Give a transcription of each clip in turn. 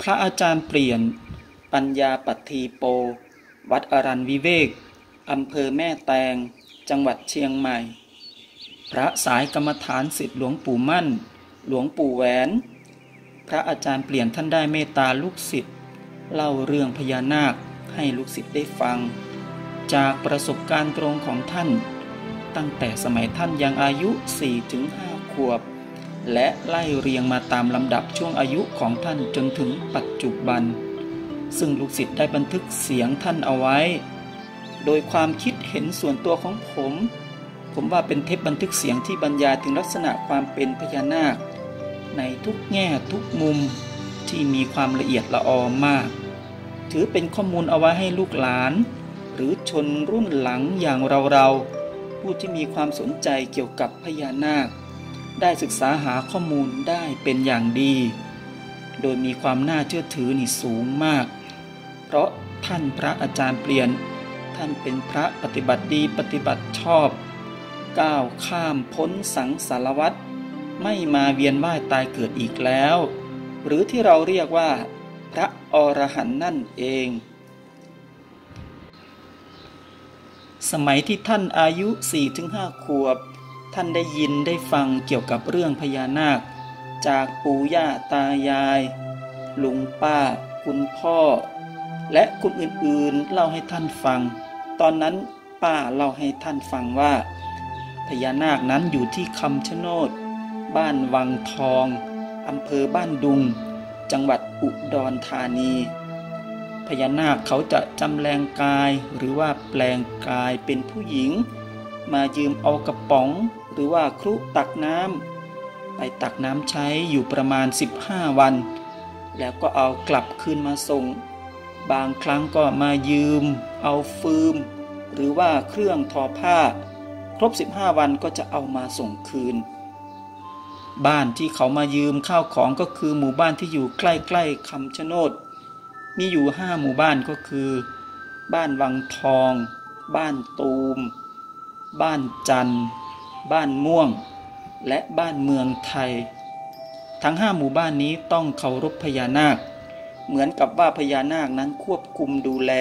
พระอาจารย์เปลี่ยน ปัญญาปัตทีโป วัดอรันวิเวกอำเภอแม่แตง จังหวัดเชียงใหม่ พระสายกรรมฐานสิทธิหลวงปู่มั่น หลวงปู่แหวน พระอาจารย์เปลี่ยนท่านได้เมตตาลูกศิษย์เล่าเรื่องพญานาคให้ลูกศิษย์ได้ฟัง จากประสบการณ์ตรงของท่าน ตั้งแต่สมัยท่านยังอายุ 4-5 ขวบ และไล่เรียงมาตามลำดับช่วงอายุของท่านจนถึงปัจจุบัน ซึ่งลูกศิษย์ได้บันทึกเสียงท่านเอาไว้ โดยความคิดเห็นส่วนตัวของผม ผมว่าเป็นเทปบันทึกเสียงที่บรรยายถึงลักษณะความเป็นพญานาค ในทุกแง่ทุกมุมที่มีความละเอียดละออมาก ถือเป็นข้อมูลเอาไว้ให้ลูกหลาน หรือชนรุ่นหลังอย่างเราๆผู้ที่มีความสนใจเกี่ยวกับพญานาค ได้ศึกษาหาข้อมูลได้เป็นอย่างดี โดยมีความน่าเชื่อถือนี่สูงมาก เพราะท่านพระอาจารย์เปลี่ยน ท่านเป็นพระปฏิบัติดีปฏิบัติชอบ ก้าวข้ามพ้นสังสารวัฏไม่มาเวียนว่ายตายเกิดอีกแล้ว หรือที่เราเรียกว่า พระอรหันต์นั่นเอง สมัยที่ท่านอายุ 4-5 ขวบ ท่านได้ยินได้ฟังเกี่ยวกับเรื่องพญานาค จากปู่ย่าตายาย ลุงป้า คุณพ่อ และคุณอื่นๆเล่าให้ท่านฟัง ตอนนั้นป้าเล่าให้ท่านฟังว่า พญานาคนั้นอยู่ที่คำชะโนด บ้านวังทองอำเภอบ้านดุง จังหวัดอุดรธานี พญานาคเขาจะจำแรงกายหรือว่าแปลงกายเป็นผู้หญิง มายืมเอากระป๋อง หรือว่าครุตักน้ำไปตักน้ำใช้อยู่ประมาณ 15 วัน แล้วก็เอากลับคืนมาส่ง บางครั้งก็มายืม เอาฟืม หรือว่าเครื่องทอผ้า ครบ 15 วันก็จะเอามาส่งคืน บ้านที่เขามายืมข้าวของก็คือหมู่บ้านที่อยู่ใกล้ๆคำชะโนดมีอยู่ห้าหมู่บ้านก็คือ บ้านวังทอง บ้านตูม บ้านจันทร์ บ้านม่วง และบ้านเมืองไทย ทั้งห้าหมู่บ้านนี้ต้องเคารพพญานาค เหมือนกับว่าพญานาคนั้นควบคุมดูแล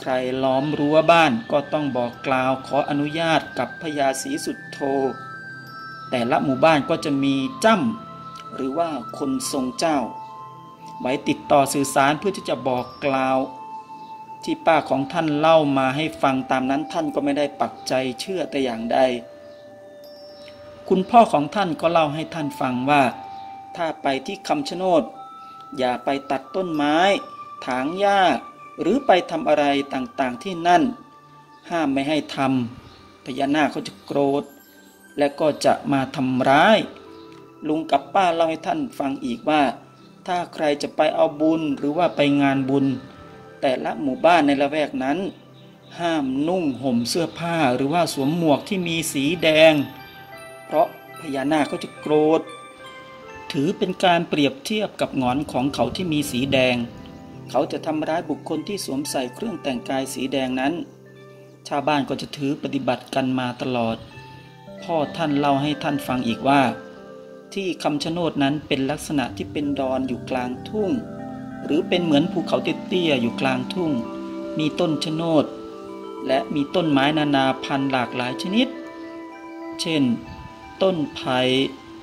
ใครล้อมรั้วบ้านก็ต้องบอกกล่าวขออนุญาตกับพญาศรีสุดโท แต่ละหมู่บ้านก็จะมีจ้ำหรือว่าคนทรงเจ้า ไว้ติดต่อสื่อสารเพื่อที่จะบอกกล่าว ที่ป้าของท่านเล่ามาให้ฟังตามนั้นท่านก็ไม่ได้ปักใจเชื่อแต่อย่างใด คุณพ่อของท่านก็เล่าให้ท่านฟังว่า ถ้าไปที่คำชะโนด อย่าไปตัดต้นไม้ ถางหญ้า หรือไปทำอะไรต่างๆที่นั่น ห้ามไม่ให้ทำพญานาคเขาจะโกรธ และก็จะมาทำร้าย ลุงกับป้าเล่าให้ท่านฟังอีกว่า ถ้าใครจะไปเอาบุญหรือว่าไปงานบุญ แต่ละหมู่บ้านในละแวกนั้น ห้ามนุ่งห่มเสื้อผ้าหรือว่าสวมหมวกที่มีสีแดง เพราะพญานาคเขาจะโกรธ ถือเป็นการเปรียบเทียบกับงอนของเขาที่มีสีแดง เขาจะทำร้ายบุคคลที่สวมใส่เครื่องแต่งกายสีแดงนั้น ชาวบ้านก็จะถือปฏิบัติกันมาตลอด พ่อท่านเล่าให้ท่านฟังอีกว่า ที่คำชะโนดนั้นเป็นลักษณะที่เป็นดอนอยู่กลางทุ่ง หรือเป็นเหมือนภูเขาเตี้ยๆอยู่กลางทุ่ง มีต้นชะโนด และมีต้นไม้นานาพันธุ์หลากหลายชนิด เช่น ต้นไผ่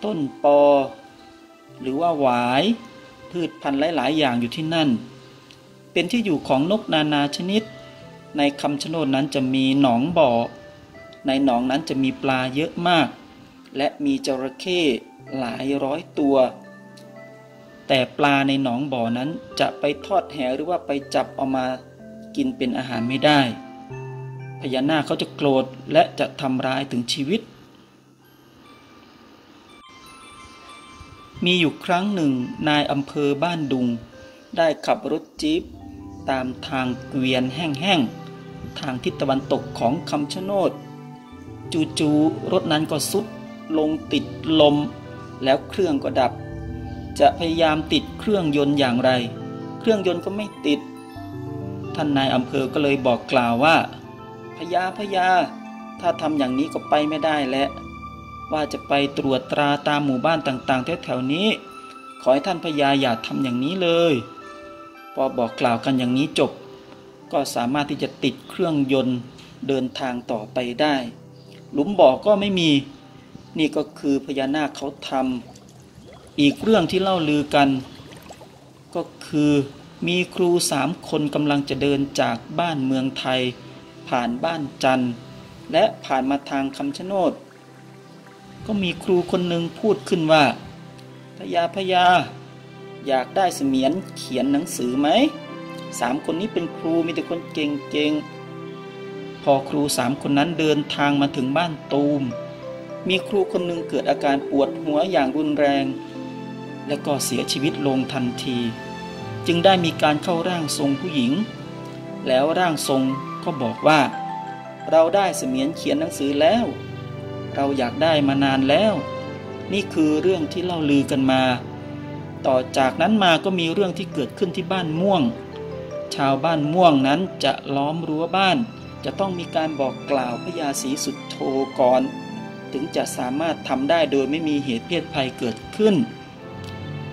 ต้นปอ หรือว่าหวาย พืชพันธุ์หลายๆ อย่างอยู่ที่นั่น เป็นที่อยู่ของนกนานาชนิด ในคำชะโนดนั้นจะมีหนองบ่อ ในหนองนั้นจะมีปลาเยอะมาก และมีจระเข้หลายร้อยตัว แต่ปลาในหนองบ่อนั้นจะไปทอดแหหรือว่าไปจับเอามากินเป็นอาหารไม่ได้ พญานาคเขาจะโกรธและจะทำร้ายถึงชีวิต มีอยู่ครั้งหนึ่งนายอำเภอบ้านดุง ได้ขับรถจี๊ปตามทางเกวียนแห้งๆ ทางทิศตะวันตกของคำชะโนด จู่ๆรถนั้นก็สุดลงติดลมแล้วเครื่องก็ดับ จะพยายามติดเครื่องยนต์อย่างไร เครื่องยนต์ก็ไม่ติด ท่านนายอำเภอก็เลยบอกกล่าวว่าพญาพญาถ้าทำอย่างนี้ก็ไปไม่ได้แล้วว่าจะไปตรวจตราตามหมู่บ้านต่างๆแถวๆนี้ ขอให้ท่านพญาอย่าทำอย่างนี้เลย พอบอกกล่าวกันอย่างนี้จบ ก็สามารถที่จะติดเครื่องยนต์เดินทางต่อไปได้ หลุมบ่อก็ไม่มี นี่ก็คือพญานาคเขาทำ อีกเรื่องที่เล่าลือกัน ก็คือมีครูสามคนกำลังจะเดินจากบ้านเมืองไทย ผ่านบ้านจันทร์ และผ่านมาทางคำชะโนด ก็มีครูคนหนึ่งพูดขึ้นว่าพญาพญาอยากได้เสมียนเขียนหนังสือไหมสามคนนี้เป็นครูมีแต่คนเก่งๆ พอครูสามคนนั้นเดินทางมาถึงบ้านตูม มีครูคนหนึ่งเกิดอาการปวดหัวอย่างรุนแรง และก็เสียชีวิตลงทันที จึงได้มีการเข้าร่างทรงผู้หญิง แล้วร่างทรงก็บอกว่า เราได้เสมียนเขียนหนังสือแล้ว เราอยากได้มานานแล้ว นี่คือเรื่องที่เล่าลือกันมา ต่อจากนั้นมาก็มีเรื่องที่เกิดขึ้นที่บ้านม่วง ชาวบ้านม่วงนั้นจะล้อมรั้วบ้าน จะต้องมีการบอกกล่าวพญาศรีสุดโทก่อน ถึงจะสามารถทำได้โดยไม่มีเหตุเพศภัยเกิดขึ้น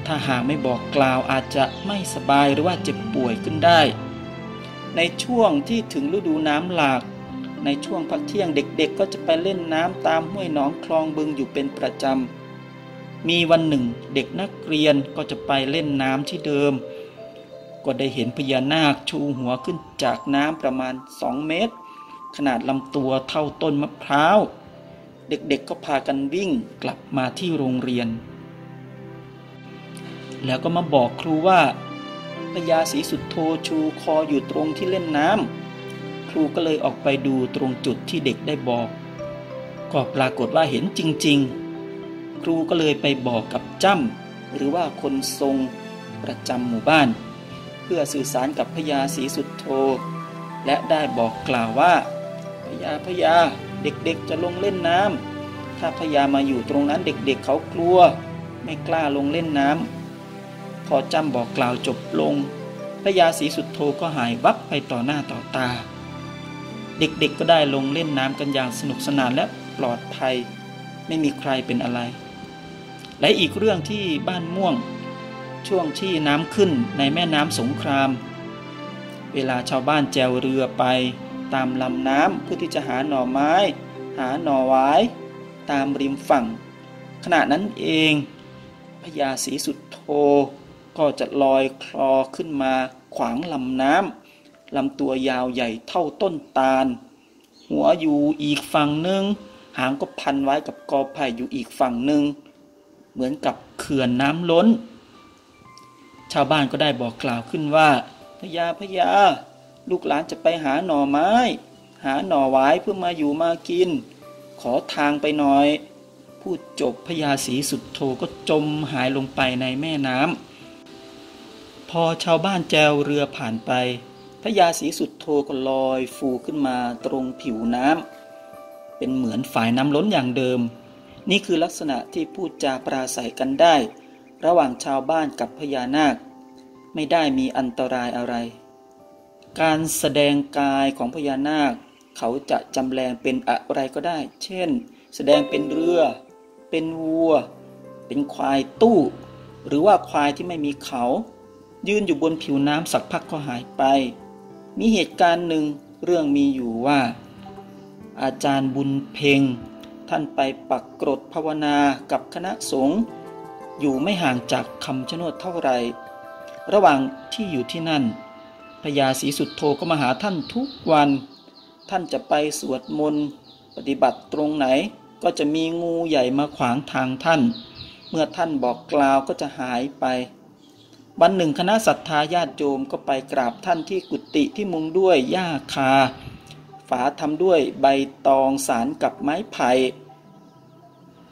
ถ้าหากไม่บอกกล่าวอาจจะไม่สบายหรือว่าเจ็บป่วยขึ้นได้ ในช่วงที่ถึงฤดูน้ำหลาก ในช่วงพักเที่ยงเด็กๆ ก็จะไปเล่นน้ำตามห้วยหนองคลองบึงอยู่เป็นประจำ มีวันหนึ่งเด็กนักเรียนก็จะไปเล่นน้ำที่เดิม ก็ได้เห็นพญานาคชูหัวขึ้นจากน้ำประมาณสองเมตร ขนาดลำตัวเท่าต้นมะพร้าว เด็กๆก็พากันวิ่งกลับมาที่โรงเรียน แล้วก็มาบอกครูว่าพญาศรีสุดโทชูคออยู่ตรงที่เล่นน้ำครูก็เลยออกไปดูตรงจุดที่เด็กได้บอก ก็ปรากฏว่าเห็นจริง ๆ ครูก็เลยไปบอกกับจ้ำหรือว่าคนทรงประจำหมู่บ้าน เพื่อสื่อสารกับพญาศรีสุดโท และได้บอกกล่าวว่าพญาพญาเด็กๆจะลงเล่นน้ำถ้าพญามาอยู่ตรงนั้นเด็กๆเเขากลัว ไม่กล้าลงเล่นน้ำ พอจำบอกกล่าวจบลงพญาศรีสุดโทก็หายวับไปต่อหน้าต่อตา เด็กๆก็ได้ลงเล่นน้ำกันอย่างสนุกสนานและปลอดภัย ไม่มีใครเป็นอะไร และอีกเรื่องที่บ้านม่วง ช่วงที่น้ำขึ้นในแม่น้ำสงคราม เวลาชาวบ้านแจวเรือไป ตามลำน้ำเพื่อที่จะหาหน่อไม้ หาหน่อไว้ตามริมฝั่ง ขณะนั้นเองพญาศรีสุดโท ก็จะลอยคลอขึ้นมาขวางลำน้ำลำตัวยาวใหญ่เท่าต้นตาล หัวอยู่อีกฝั่งหนึ่งหางก็พันไว้กับกอไผ่อยู่อีกฝั่งหนึ่งเหมือนกับเขื่อนน้ำล้น ชาวบ้านก็ได้บอกกล่าวขึ้นว่าพญาพญาลูกหลานจะไปหาหน่อไม้ หาหน่อไว้เพื่อมาอยู่มากิน ขอทางไปหน่อย พูดจบพญาศรีสุดโทก็จมหายลงไปในแม่น้ำ พอชาวบ้านแจวเรือผ่านไปพญาศรีสุดโทก็ลอยฟูขึ้นมาตรงผิวน้ำเป็นเหมือนฝายน้ำล้นอย่างเดิม นี่คือลักษณะที่พูดจาปราศัยกันได้ ระหว่างชาวบ้านกับพญานาค ไม่ได้มีอันตรายอะไร การแสดงกายของพญานาค เขาจะจำแรงเป็นอะไรก็ได้ เช่น แสดงเป็นเรือ เป็นวัว เป็นควายตู้ หรือว่าควายที่ไม่มีเขา ยืนอยู่บนผิวน้ำสักพักก็หายไป มีเหตุการณ์หนึ่งเรื่องมีอยู่ว่า อาจารย์บุญเพ็ง ท่านไปปักกรดภาวนากับคณะสงฆ์อยู่ไม่ห่างจากคำชะโนดเท่าไหร่ระหว่างที่อยู่ที่นั่นพญาศรีสุดโทก็มาหาท่านทุกวัน ท่านจะไปสวดมนต์ปฏิบัติตรงไหนก็จะมีงูใหญ่มาขวางทางท่าน เมื่อท่านบอกกล่าวก็จะหายไป วันหนึ่งคณะศรัทธาญาติโยมก็ไปกราบท่านที่กุฏิที่มุงด้วยหญ้าคา ฝาทำด้วยใบตองสารกับไม้ไผ่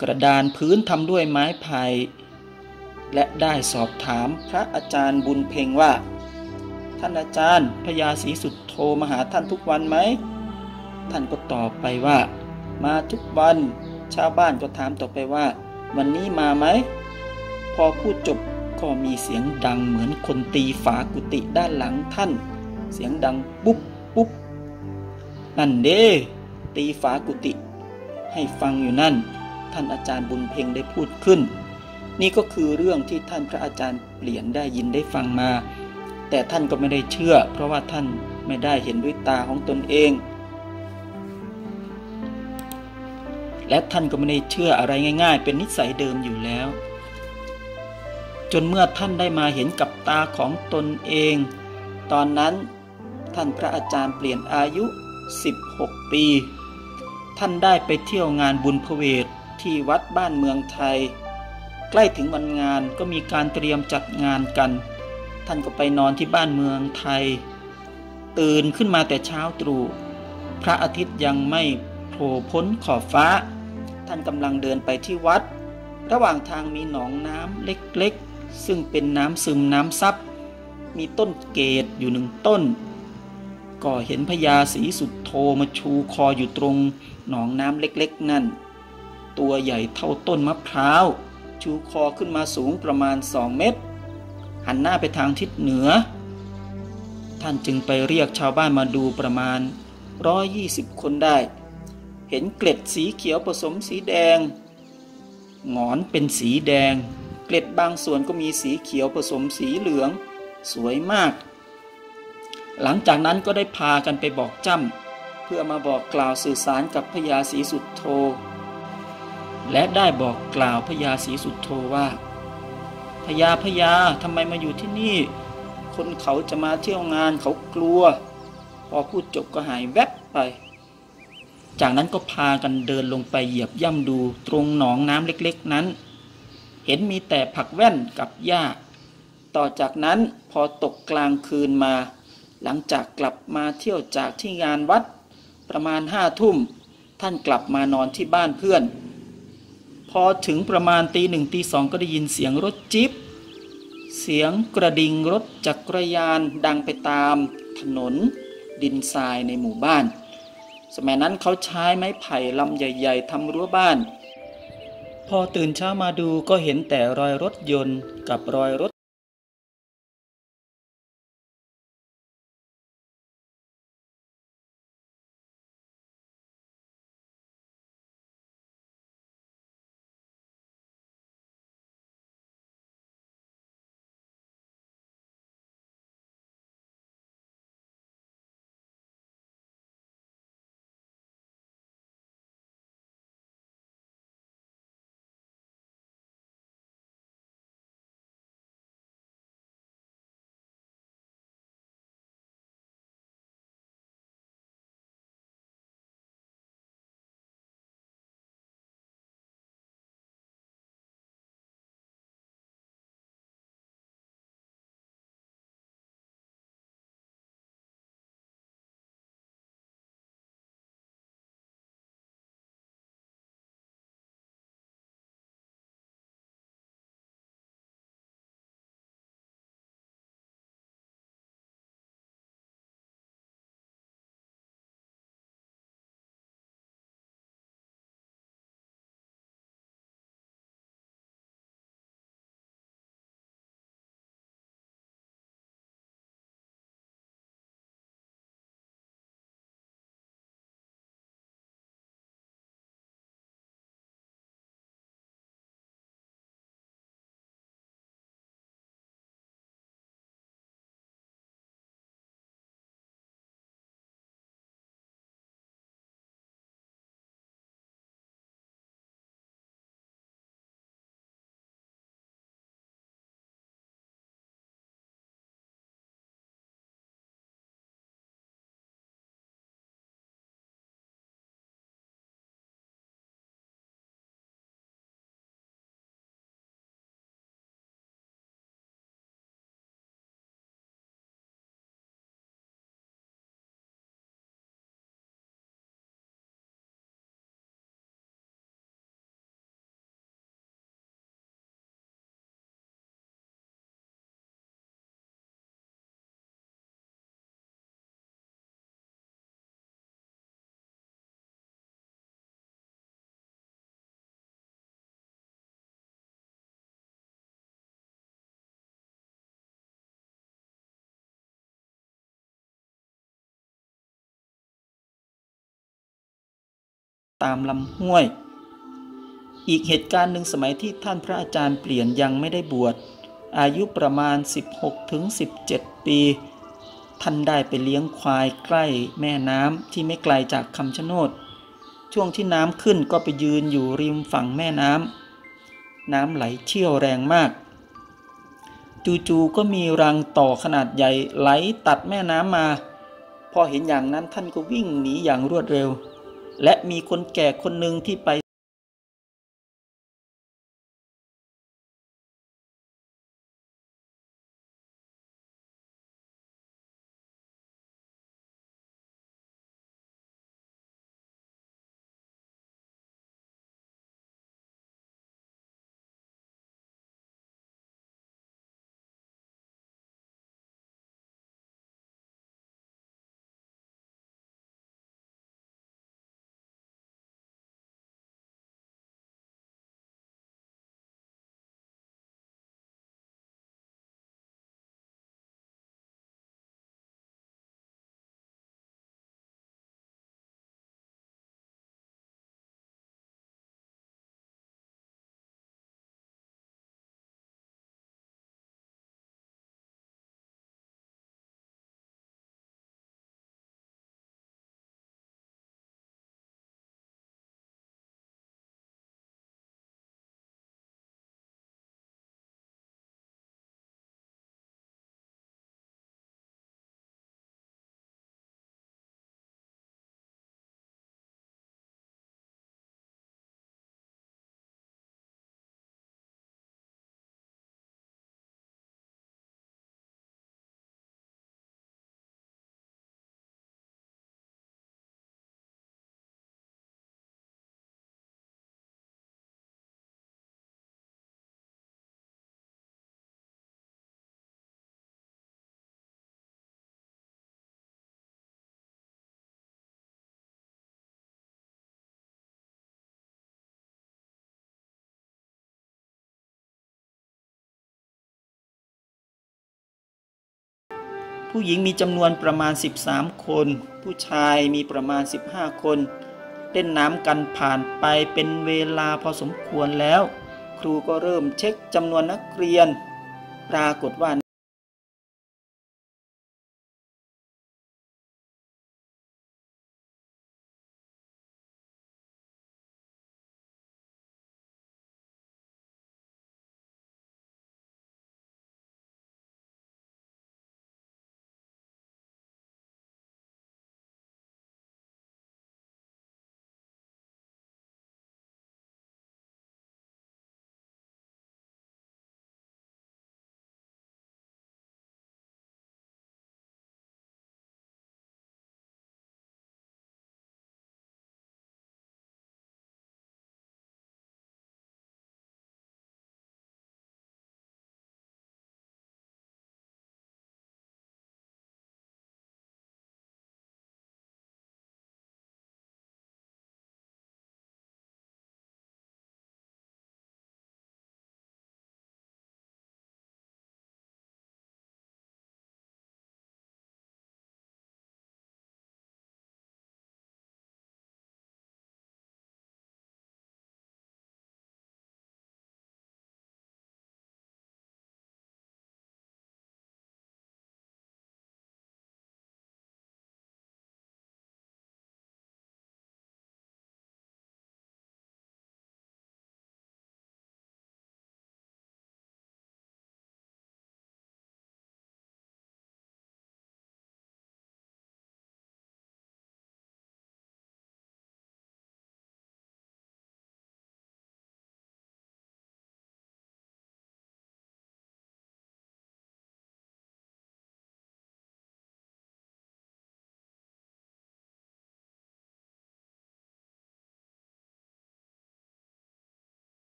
กระดานพื้นทำด้วยไม้ไผ่และได้สอบถามพระอาจารย์บุญเพ่งว่า ท่านอาจารย์พญาศรีสุดโทมาหาท่านทุกวันไหม ท่านก็ตอบไปว่า มาทุกวัน ชาวบ้านก็ถามต่อไปว่า วันนี้มาไหม พอพูดจบ ก็มีเสียงดังเหมือนคนตีฝากุฏิด้านหลังท่าน เสียงดังปุ๊บปุ๊บนั่นเด้ตีฝากุฏิให้ฟังอยู่นั่น ท่านอาจารย์บุญเพ็งได้พูดขึ้น นี่ก็คือเรื่องที่ท่านพระอาจารย์เปลี่ยนได้ยินได้ฟังมา แต่ท่านก็ไม่ได้เชื่อ เพราะว่าท่านไม่ได้เห็นด้วยตาของตนเอง และท่านก็ไม่ได้เชื่ออะไรง่าย ๆ เป็นนิสัยเดิมอยู่แล้ว จนเมื่อท่านได้มาเห็นกับตาของตนเอง ตอนนั้นท่านพระอาจารย์เปลี่ยนอายุ 16 ปี ท่านได้ไปเที่ยวงานบุญพเวทที่วัดบ้านเมืองไทย ใกล้ถึงวันงานก็มีการเตรียมจัดงานกัน ท่านก็ไปนอนที่บ้านเมืองไทย ตื่นขึ้นมาแต่เช้าตรู่พระอาทิตย์ยังไม่โผล่พ้นขอบฟ้า ท่านกำลังเดินไปที่วัด ระหว่างทางมีหนองน้ำเล็กๆ ซึ่งเป็นน้ำซึมน้ำซับมีต้นเกตอยู่หนึ่งต้น ก็เห็นพญาสีสุดโทมาชูคออยู่ตรงหนองน้ำเล็กๆ นั่น ตัวใหญ่เท่าต้นมะพร้าว ชูคอขึ้นมาสูงประมาณสองเมตร หันหน้าไปทางทิศเหนือ ท่านจึงไปเรียกชาวบ้านมาดูประมาณร้อยี่สิบคนได้ เห็นเกล็ดสีเขียวผสมสีแดงหงอนเป็นสีแดง เกล็ดบางส่วนก็มีสีเขียวผสมสีเหลือง สวยมาก หลังจากนั้นก็ได้พากันไปบอกจ้ำเพื่อมาบอกกล่าวสื่อสารกับพญาศรีสุดโท และได้บอกกล่าวพญาศรีสุดโทว่าพญาพญาทำไมมาอยู่ที่นี่ คนเขาจะมาเที่ยวงานเขากลัว พอพูดจบก็หายแวบไป จากนั้นก็พากันเดินลงไปเหยียบย่ำดูตรงหนองน้ำเล็กๆนั้น เห็นมีแต่ผักแว่นกับหญ้า ต่อจากนั้นพอตกกลางคืนมา หลังจากกลับมาเที่ยวจากที่งานวัด ประมาณห้าทุ่ม ท่านกลับมานอนที่บ้านเพื่อน พอถึงประมาณตีหนึ่งตีสองก็ได้ยินเสียงรถจิ๊บเสียงกระดิ่งรถจักรยานดังไปตามถนนดินทรายในหมู่บ้าน สมัยนั้นเขาใช้ไม้ไผ่ลำใหญ่ ๆทำรั้วบ้าน พอตื่นเช้ามาดูก็เห็นแต่รอยรถยนต์กับรอยรถ ตามลำห้วย อีกเหตุการณ์หนึ่งสมัยที่ท่านพระอาจารย์เปลี่ยนยังไม่ได้บวช อายุประมาณ 16ถึงปี ท่านได้ไปเลี้ยงควายใกล้แม่น้ำที่ไม่ไกลจากคำชะโนด ช่วงที่น้ำขึ้นก็ไปยืนอยู่ริมฝั่งแม่น้ำ น้ำไหลเชี่ยวแรงมากจู่ๆก็มีรังต่อขนาดใหญ่ไหลตัดแม่น้ำมา พอเห็นอย่างนั้นท่านก็วิ่งหนีอย่างรวดเร็ว และมีคนแก่คนหนึ่งที่ไป ผู้หญิงมีจำนวนประมาณ 13 คน ผู้ชายมีประมาณ 15 คนเล่นน้ำกันผ่านไปเป็นเวลาพอสมควรแล้ว ครูก็เริ่มเช็คจำนวนนักเรียน ปรากฏว่า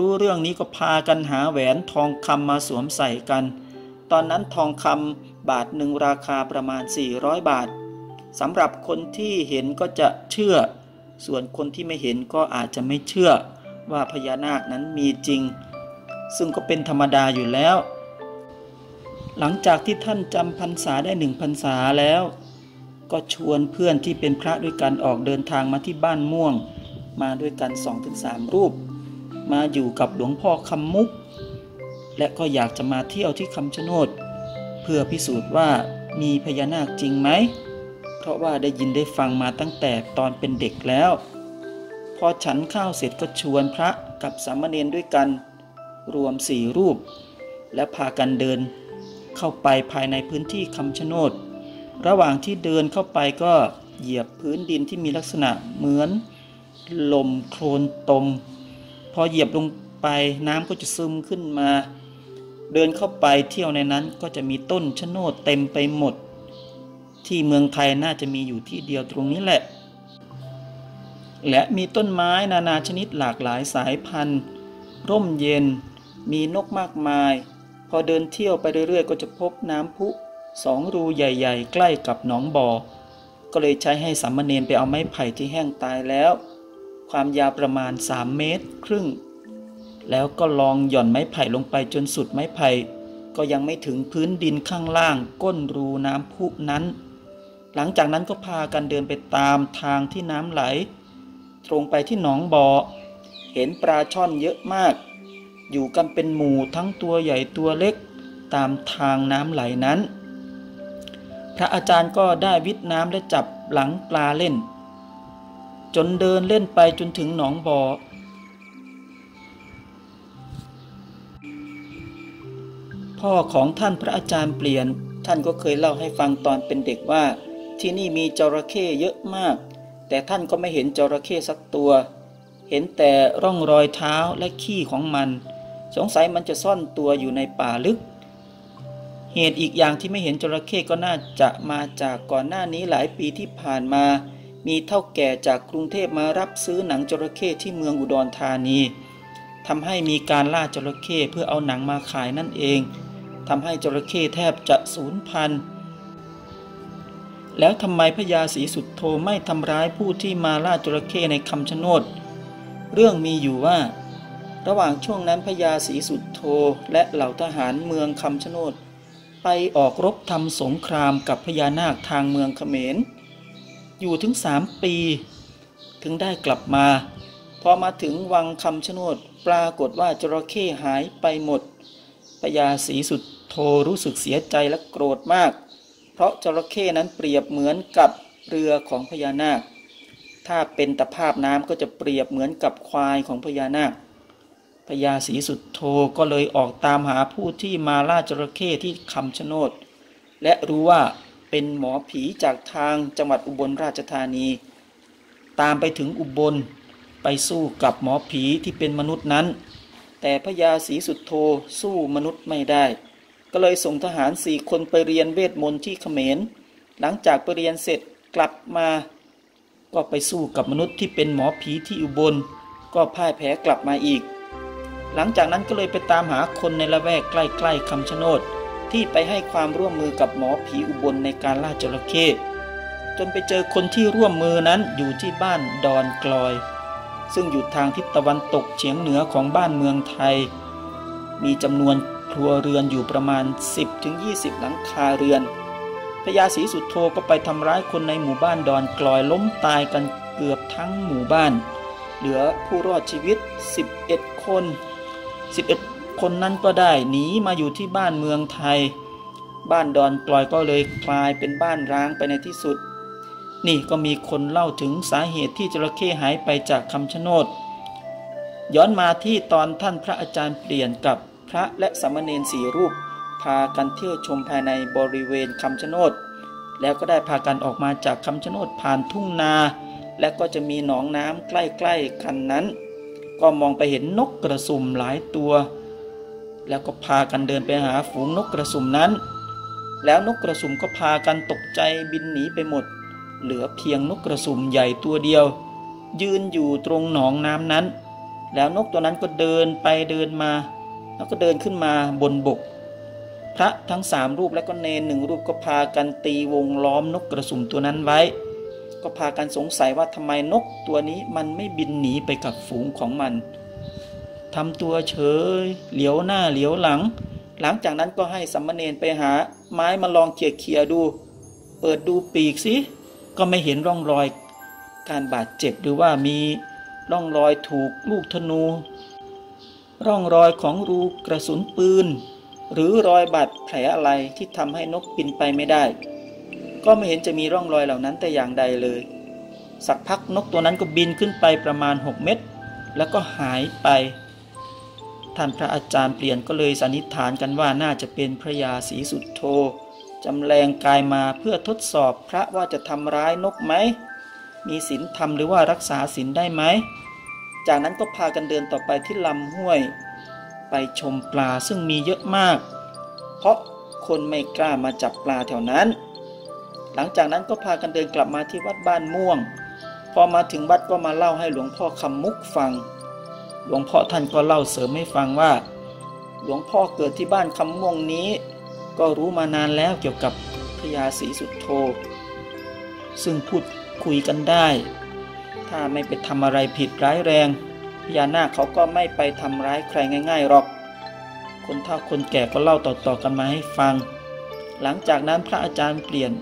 รู้เรื่องนี้ก็พากันหาแหวนทองคำมาสวมใส่กัน ตอนนั้นทองคำบาทหนึ่งราคาประมาณ 400 บาทสำหรับคนที่เห็นก็จะเชื่อ ส่วนคนที่ไม่เห็นก็อาจจะไม่เชื่อ ว่าพญานาคนั้นมีจริง ซึ่งก็เป็นธรรมดาอยู่แล้ว หลังจากที่ท่านจำพรรษาได้หนึ่งพรรษาแล้ว ก็ชวนเพื่อนที่เป็นพระด้วยกันออกเดินทางมาที่บ้านม่วง มาด้วยกันสองถึงสามรูป มาอยู่กับหลวงพ่อคำมุก และก็อยากจะมาเที่ยวที่คำชะโนด เพื่อพิสูจน์ว่ามีพญานาคจริงไหม เพราะว่าได้ยินได้ฟังมาตั้งแต่ตอนเป็นเด็กแล้ว พอฉันข้าวเสร็จก็ชวนพระกับสามเณรด้วยกัน รวมสี่รูป และพากันเดิน เข้าไปภายในพื้นที่คำชะโนด ระหว่างที่เดินเข้าไปก็เหยียบพื้นดินที่มีลักษณะเหมือนลมโคลนตม พอเหยียบลงไปน้ำก็จะซึมขึ้นมา เดินเข้าไปเที่ยวในนั้นก็จะมีต้นชะโนดเต็มไปหมด ที่เมืองไทยน่าจะมีอยู่ที่เดียวตรงนี้แหละ และมีต้นไม้นานาชนิดหลากหลายสายพันธุ์ ร่มเย็น มีนกมากมาย พอเดินเที่ยวไปเรื่อยๆ ก็จะพบน้ำพุสองรูใหญ่ ๆ ใกล้กับหนองบ่อ ก็เลยใช้ให้สามเณรไปเอาไม้ไผ่ที่แห้งตายแล้ว ความยาวประมาณ 3 เมตรครึ่ง แล้วก็ลองหย่อนไม้ไผ่ลงไปจนสุดไม้ไผ่ก็ยังไม่ถึงพื้นดินข้างล่าง ก้นรูน้ำพุนั้น หลังจากนั้นก็พากันเดินไปตามทางที่น้ำไหล ตรงไปที่หนองบ่อเห็นปลาช่อนเยอะมาก อยู่กันเป็นหมู่ทั้งตัวใหญ่ตัวเล็กตามทางน้ำไหลนั้น พระอาจารย์ก็ได้วิทน้ำและจับหลังปลาเล่น จนเดินเล่นไปจนถึงหนองบ่อ พ่อของท่านพระอาจารย์เปลี่ยน ท่านก็เคยเล่าให้ฟังตอนเป็นเด็กว่า ที่นี่มีจระเข้เยอะมาก แต่ท่านก็ไม่เห็นจระเข้สักตัว เห็นแต่ร่องรอยเท้าและขี้ของมัน สงสัยมันจะซ่อนตัวอยู่ในป่าลึกเหตุอีกอย่างที่ไม่เห็นจระเข้ก็น่าจะมาจากก่อนหน้านี้หลายปีที่ผ่านมา มีเท่าแก่จากกรุงเทพมารับซื้อหนังจระเข้ที่เมืองอุดรธานีทำให้มีการล่าจระเข้เพื่อเอาหนังมาขายนั่นเองทำให้จระเข้แทบจะสูญพันธุ์แล้วทำไมพญาศรีสุดโทไม่ทำร้ายผู้ที่มาล่าจระเข้ในคำชะโนด เรื่องมีอยู่ว่า ระหว่างช่วงนั้นพญาศรีสุดโทและเหล่าทหารเมืองคำชะโนด ไปออกรบทำสงครามกับพญานาคทางเมืองเขมร อยู่ถึงสามปี ถึงได้กลับมา พอมาถึงวังคำชะโนดปรากฏว่าจระเข้หายไปหมดพญาศรีสุดโทรู้สึกเสียใจและโกรธมาก เพราะจระเข้นั้นเปรียบเหมือนกับเรือของพญานาค ถ้าเป็นตะภาพน้ำก็จะเปรียบเหมือนกับควายของพญานาคพญาศรีสุดโทก็เลยออกตามหาผู้ที่มาล่าจระเข้ที่คำชะโนด และรู้ว่า เป็นหมอผีจากทางจังหวัดอุบลราชธานี ตามไปถึงอุบลไปสู้กับหมอผีที่เป็นมนุษย์นั้น แต่พญาศรีสุดโทสู้มนุษย์ไม่ได้ ก็เลยส่งทหารสี่คนไปเรียนเวทมนต์ที่เขมร หลังจากไปเรียนเสร็จกลับมา ก็ไปสู้กับมนุษย์ที่เป็นหมอผีที่อุบล ก็พ่ายแพ้กลับมาอีก หลังจากนั้นก็เลยไปตามหาคนในละแวกใกล้ๆคำชะโนด ที่ไปให้ความร่วมมือกับหมอผีอุบลในการล่าจระเข้จนไปเจอคนที่ร่วมมือนั้นอยู่ที่บ้านดอนกลอย ซึ่งอยู่ทางทิศตะวันตกเฉียงเหนือของบ้านเมืองไทย มีจำนวนครัวเรือนอยู่ประมาณ 10-20 หลังคาเรือนพญาศรีสุดโทก็ไปทำร้ายคนในหมู่บ้านดอนกลอยล้มตายกันเกือบทั้งหมู่บ้าน เหลือผู้รอดชีวิต 11 คน 11 คนนั้นก็ได้หนีมาอยู่ที่บ้านเมืองไทย บ้านดอนกลอยก็เลยกลายเป็นบ้านร้างไปในที่สุด นี่ก็มีคนเล่าถึงสาเหตุที่จระเข้หายไปจากคำชะโนด ย้อนมาที่ตอนท่านพระอาจารย์เปลี่ยนกับพระและสามเณรสี่รูป พากันเที่ยวชมภายในบริเวณคำชะโนด แล้วก็ได้พากันออกมาจากคำชะโนดผ่านทุ่งนา และก็จะมีหนองน้ำใกล้ๆกันนั้น ก็มองไปเห็นนกกระสุมหลายตัว แล้วก็พากันเดินไปหาฝูงนกกระสุมนั้น แล้วนกกระสุมก็พากันตกใจบินหนีไปหมด เหลือเพียงนกกระสุมใหญ่ตัวเดียว ยืนอยู่ตรงหนองน้ำนั้น แล้วนกตัวนั้นก็เดินไปเดินมา แล้วก็เดินขึ้นมาบนบก พระทั้งสามรูปและก็เนนหนึ่งรูปก็พากันตีวงล้อมนกกระสุมตัวนั้นไว้ ก็พากันสงสัยว่าทำไมนกตัวนี้มันไม่บินหนีไปกับฝูงของมัน ทำตัวเฉย เหลียวหน้าเหลียวหลัง หลังจากนั้นก็ให้สัมมาเนนไปหา ไม้มาลองเขี่ยเขี่ยดู เปิดดูปีกสิก็ไม่เห็นร่องรอย การบาดเจ็บหรือว่ามีร่องรอยถูกลูกธนู ร่องรอยของรูกระสุนปืน หรือรอยบาดแผลอะไรที่ทำให้นกบินไปไม่ได้ ก็ไม่เห็นจะมีร่องรอยเหล่านั้นแต่อย่างใดเลย สักพักนกตัวนั้นก็บินขึ้นไปประมาณ 6 เมตร แล้วก็หายไป ท่านพระอาจารย์เปลี่ยนก็เลยสันนิษฐานกันว่าน่าจะเป็นพระยาศรีสุดโทจำแรงกายมาเพื่อทดสอบพระว่าจะทำร้ายนกไหม มีศีลธรรมหรือว่ารักษาศีลได้ไหม จากนั้นก็พากันเดินต่อไปที่ลำห้วย ไปชมปลาซึ่งมีเยอะมาก เพราะคนไม่กล้ามาจับปลาแถวนั้น หลังจากนั้นก็พากันเดินกลับมาที่วัดบ้านม่วง พอมาถึงวัดก็มาเล่าให้หลวงพ่อคำมุกฟัง หลวงพ่อท่านก็เล่าเสริมให้ฟังว่า หลวงพ่อเกิดที่บ้านคำม่วงนี้ ก็รู้มานานแล้วเกี่ยวกับพญาศรีสุดโท ซึ่งพูดคุยกันได้ ถ้าไม่ไปทำอะไรผิดร้ายแรงพญานาคเขาก็ไม่ไปทำร้ายใครง่าย ๆหรอก คนเฒ่าคนแก่ก็เล่าต่อๆกันมาให้ฟัง หลังจากนั้นพระอาจารย์เปลี่ยน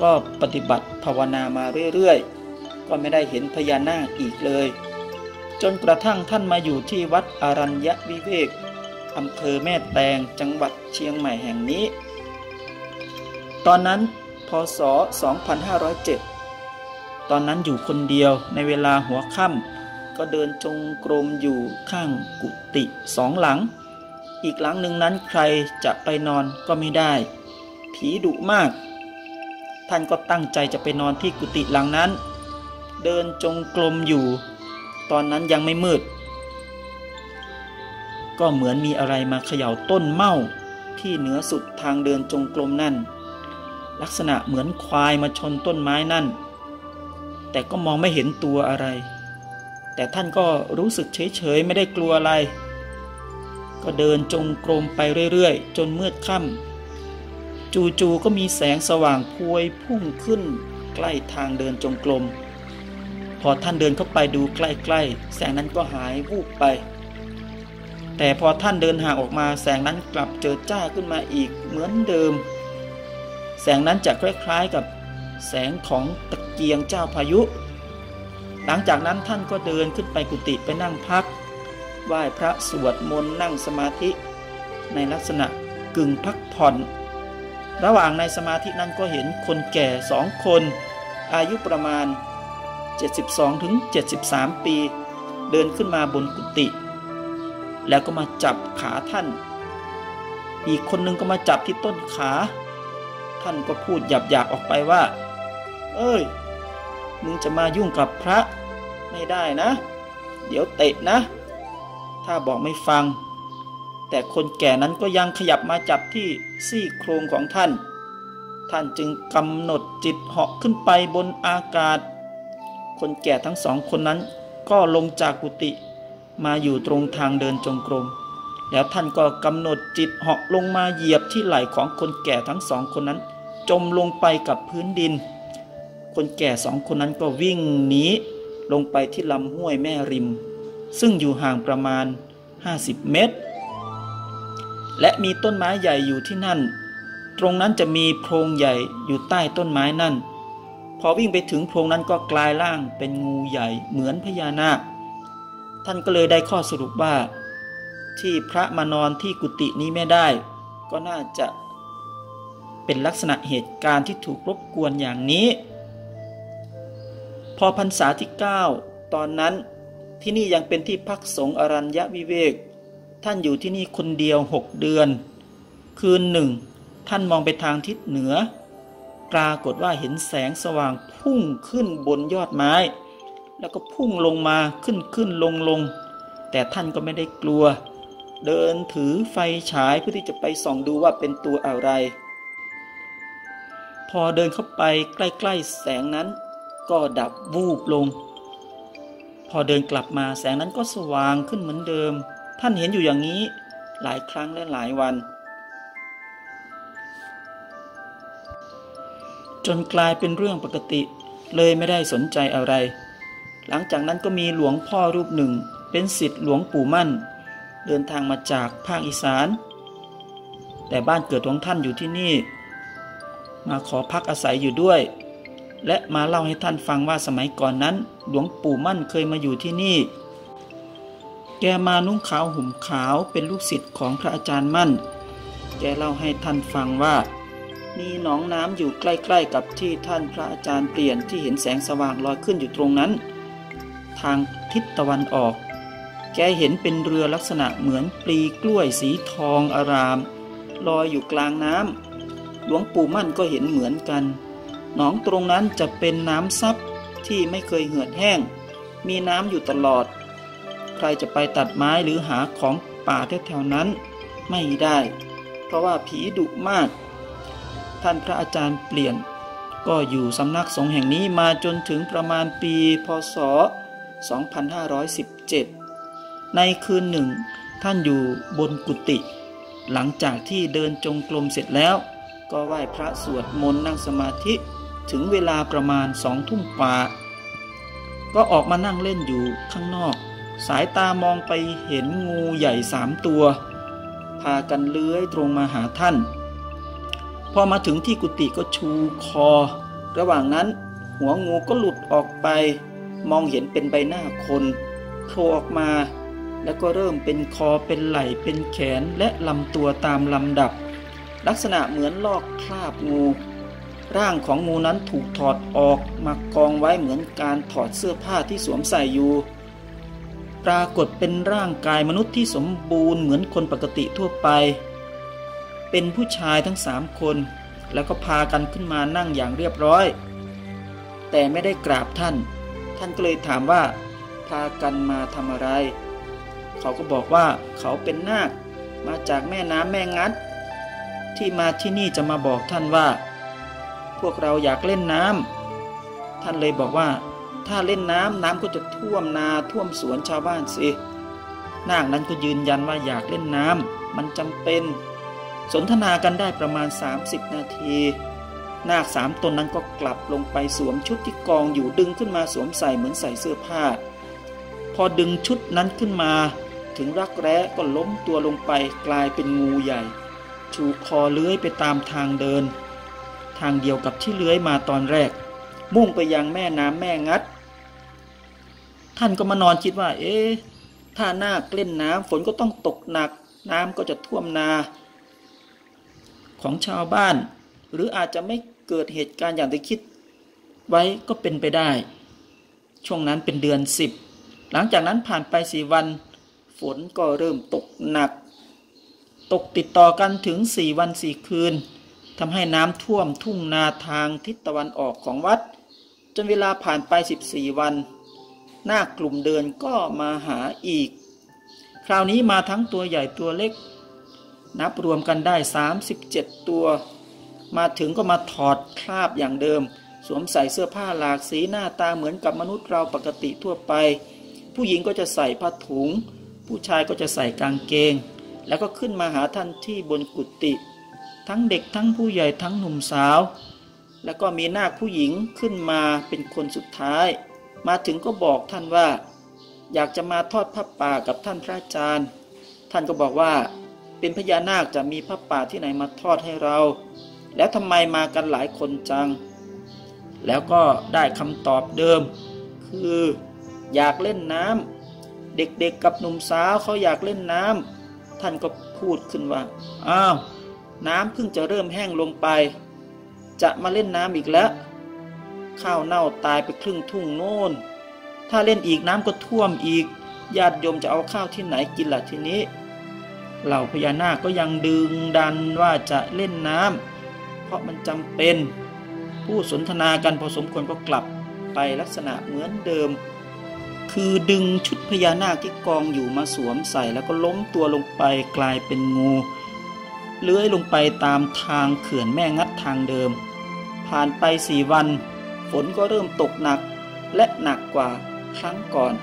ก็ปฏิบัติภาวนามาเรื่อยๆ ก็ไม่ได้เห็นพญานาคอีกเลย จนกระทั่งท่านมาอยู่ที่วัดอรัญญวิเวกอำเภอแม่แตงจังหวัดเชียงใหม่แห่งนี้ ตอนนั้นพศ 2507 ตอนนั้นอยู่คนเดียวในเวลาหัวค่ำก็เดินจงกรมอยู่ข้างกุฏิสองหลัง อีกหลังหนึ่งนั้นใครจะไปนอนก็ไม่ได้ ผีดุมาก ท่านก็ตั้งใจจะไปนอนที่กุฏิหลังนั้น เดินจงกรมอยู่ ตอนนั้นยังไม่มืด ก็เหมือนมีอะไรมาเขย่าต้นเมาที่เหนือสุดทางเดินจงกรมนั่น ลักษณะเหมือนควายมาชนต้นไม้นั่น แต่ก็มองไม่เห็นตัวอะไร แต่ท่านก็รู้สึกเฉยๆไม่ได้กลัวอะไร ก็เดินจงกรมไปเรื่อยๆ จนมืดค่ำจู่ๆก็มีแสงสว่างพวยพุ่งขึ้นใกล้ทางเดินจงกรม พอท่านเดินเข้าไปดูใกล้ๆ แสงนั้นก็หายวูบไป แต่พอท่านเดินห่างออกมาแสงนั้นกลับเจอจ้าขึ้นมาอีกเหมือนเดิม แสงนั้นจะคล้ายๆกับแสงของตะเกียงเจ้าพายุ หลังจากนั้นท่านก็เดินขึ้นไปกุฏิไปนั่งพัก ไหว้พระสวดมนต์นั่งสมาธิ ในลักษณะกึ่งพักผ่อน ระหว่างในสมาธินั้นก็เห็นคนแก่สองคน อายุประมาณ 72ถึง73 ปี เดินขึ้นมาบนกุฏิแล้วก็มาจับขาท่าน อีกคนนึงก็มาจับที่ต้นขา ท่านก็พูดหยาบๆออกไปว่า เอ้ย มึงจะมายุ่งกับพระไม่ได้นะ เดี๋ยวเตะนะ ถ้าบอกไม่ฟัง แต่คนแก่นั้นก็ยังขยับมาจับที่ซี่โครงของท่าน ท่านจึงกำหนดจิตเหาะขึ้นไปบนอากาศ คนแก่ทั้งสองคนนั้น ก็ลงจากกุฏิมาอยู่ตรงทางเดินจงกรม แล้วท่านก็กำหนดจิตเหาะลงมาเหยียบที่ไหล่ของคนแก่ทั้งสองคนนั้น จมลงไปกับพื้นดิน คนแก่สองคนนั้นก็วิ่งหนีลงไปที่ลำห้วยแม่ริม ซึ่งอยู่ห่างประมาณ 50 เมตร และมีต้นไม้ใหญ่อยู่ที่นั่น ตรงนั้นจะมีโพรงใหญ่อยู่ใต้ต้นไม้นั่น พอวิ่งไปถึงโพรงนั้นก็กลายร่างเป็นงูใหญ่เหมือนพญานาค ท่านก็เลยได้ข้อสรุปว่า ที่พระมานอนที่กุฏินี้ไม่ได้ ก็น่าจะเป็นลักษณะเหตุการณ์ที่ถูกรบกวนอย่างนี้ พอพรรษาที่ 9 ตอนนั้นที่นี่ยังเป็นที่พักสงอรัญญวิเวก ท่านอยู่ที่นี่คนเดียวหกเดือน คืนหนึ่ง ท่านมองไปทางทิศเหนือ ปรากฏว่าเห็นแสงสว่างพุ่งขึ้นบนยอดไม้ แล้วก็พุ่งลงมาขึ้นขึ้นลงลง แต่ท่านก็ไม่ได้กลัว เดินถือไฟฉายเพื่อที่จะไปส่องดูว่าเป็นตัวอะไร พอเดินเข้าไปใกล้ๆแสงนั้นก็ดับวูบลง พอเดินกลับมาแสงนั้นก็สว่างขึ้นเหมือนเดิม ท่านเห็นอยู่อย่างนี้หลายครั้งและหลายวัน จนกลายเป็นเรื่องปกติ เลยไม่ได้สนใจอะไร หลังจากนั้นก็มีหลวงพ่อรูปหนึ่ง เป็นสิทธิ์หลวงปู่มั่น เดินทางมาจากภาคอีสาน แต่บ้านเกิดของท่านอยู่ที่นี่ มาขอพักอาศัยอยู่ด้วย และมาเล่าให้ท่านฟังว่าสมัยก่อนนั้น หลวงปู่มั่นเคยมาอยู่ที่นี่ แกมานุ่งขาวห่มขาวเป็นลูกศิษย์ของพระอาจารย์มั่น แกเล่าให้ท่านฟังว่า มีหนองน้ำอยู่ใกล้ๆกับที่ท่านพระอาจารย์เปลี่ยนที่เห็นแสงสว่างลอยขึ้นอยู่ตรงนั้น ทางทิศตะวันออก แกเห็นเป็นเรือลักษณะเหมือนปลีกล้วยสีทองอาราม ลอยอยู่กลางน้ำหลวงปู่มั่นก็เห็นเหมือนกัน หนองตรงนั้นจะเป็นน้ำซับที่ไม่เคยเหือดแห้ง มีน้ำอยู่ตลอด ใครจะไปตัดไม้หรือหาของป่าแถวๆนั้น ไม่ได้ เพราะว่าผีดุมาก ท่านพระอาจารย์เปลี่ยน ก็อยู่สำนักสงฆ์แห่งนี้มาจนถึงประมาณปีพศ 2517 ในคืนหนึ่ง ท่านอยู่บนกุฏิหลังจากที่เดินจงกรมเสร็จแล้ว ก็ไหว้พระสวดมนต์นั่งสมาธิถึงเวลาประมาณสองทุ่มกว่า ก็ออกมานั่งเล่นอยู่ข้างนอก สายตามองไปเห็นงูใหญ่สามตัว พากันเลื้อยตรงมาหาท่าน พอมาถึงที่กุฏิก็ชูคอ ระหว่างนั้นหัวงูก็หลุดออกไป มองเห็นเป็นใบหน้าคนโผล่ออกมา แล้วก็เริ่มเป็นคอเป็นไหล่เป็นแขนและลำตัวตามลำดับ ลักษณะเหมือนลอกคราบงู ร่างของงูนั้นถูกถอดออกมากองไว้เหมือนการถอดเสื้อผ้าที่สวมใส่อยู่ปรากฏเป็นร่างกายมนุษย์ที่สมบูรณ์เหมือนคนปกติทั่วไป เป็นผู้ชายทั้งสามคน แล้วก็พากันขึ้นมานั่งอย่างเรียบร้อย แต่ไม่ได้กราบท่าน ท่านก็เลยถามว่า พากันมาทำอะไร เขาก็บอกว่าเขาเป็นนาคมาจากแม่น้ำแม่งัด ที่มาที่นี่จะมาบอกท่านว่า พวกเราอยากเล่นน้ำท่านเลยบอกว่า ถ้าเล่นน้ำน้ำก็จะท่วมนาท่วมสวนชาวบ้านสินาคนั้นก็ยืนยันว่าอยากเล่นน้ำมันจำเป็น สนทนากันได้ประมาณ 30 นาที นาคสามตนนั้นก็กลับลงไปสวมชุดที่กองอยู่ดึงขึ้นมาสวมใส่เหมือนใส่เสื้อผ้า พอดึงชุดนั้นขึ้นมา ถึงรักแร้ก็ล้มตัวลงไปกลายเป็นงูใหญ่ ชูคอเลื้อยไปตามทางเดิน ทางเดียวกับที่เลื้อยมาตอนแรก มุ่งไปยังแม่น้ำแม่งัด ท่านก็มานอนคิดว่า เอ๊ะถ้านาคเล่นน้ำฝนก็ต้องตกหนัก น้ำก็จะท่วมนา ของชาวบ้าน หรืออาจจะไม่เกิดเหตุการณ์อย่างที่คิด ไว้ก็เป็นไปได้ ช่วงนั้นเป็นเดือนสิบหลังจากนั้นผ่านไปสี่วัน ฝนก็เริ่มตกหนัก ตกติดต่อกันถึงสี่วันสี่คืนทำให้น้ำท่วมทุ่งนาทางทิศตะวันออกของวัด จนเวลาผ่านไปสิบสี่วัน หน้ากลุ่มเดินก็มาหาอีก คราวนี้มาทั้งตัวใหญ่ตัวเล็ก นับรวมกันได้ 37 ตัว มาถึงก็มาถอดคราบอย่างเดิม สวมใส่เสื้อผ้าหลากสีหน้าตาเหมือนกับมนุษย์เราปกติทั่วไป ผู้หญิงก็จะใส่ผ้าถุง ผู้ชายก็จะใส่กางเกง แล้วก็ขึ้นมาหาท่านที่บนกุฏิทั้งเด็กทั้งผู้ใหญ่ทั้งหนุ่มสาว แล้วก็มีนาคผู้หญิงขึ้นมาเป็นคนสุดท้าย มาถึงก็บอกท่านว่า อยากจะมาทอดผ้าป่ากับท่านพระอาจารย์ ท่านก็บอกว่า เป็นพญานาคจะมีผ้าป่าที่ไหนมาทอดให้เรา แล้วทำไมมากันหลายคนจัง แล้วก็ได้คำตอบเดิม คืออยากเล่นน้ำเด็กๆกับหนุ่มสาวเขาอยากเล่นน้ำท่านก็พูดขึ้นว่าอ้าวน้ำเพิ่งจะเริ่มแห้งลงไป จะมาเล่นน้ำอีกแล้ว ข้าวเน่าตายไปครึ่งทุ่งโน่น ถ้าเล่นอีกน้ำก็ท่วมอีกญาติโยมจะเอาข้าวที่ไหนกินล่ะทีนี้ เหล่าพญานาคก็ยังดึงดันว่าจะเล่นน้ำเพราะมันจำเป็นผู้สนทนากันพอสมควรก็กลับไปลักษณะเหมือนเดิม คือดึงชุดพญานาคที่กองอยู่มาสวมใส่แล้วก็ล้มตัวลงไปกลายเป็นงูเลื้อยลงไปตามทางเขื่อนแม่งัดทางเดิม ผ่านไปสี่วัน ฝนก็เริ่มตกหนักและหนักกว่าครั้งก่อน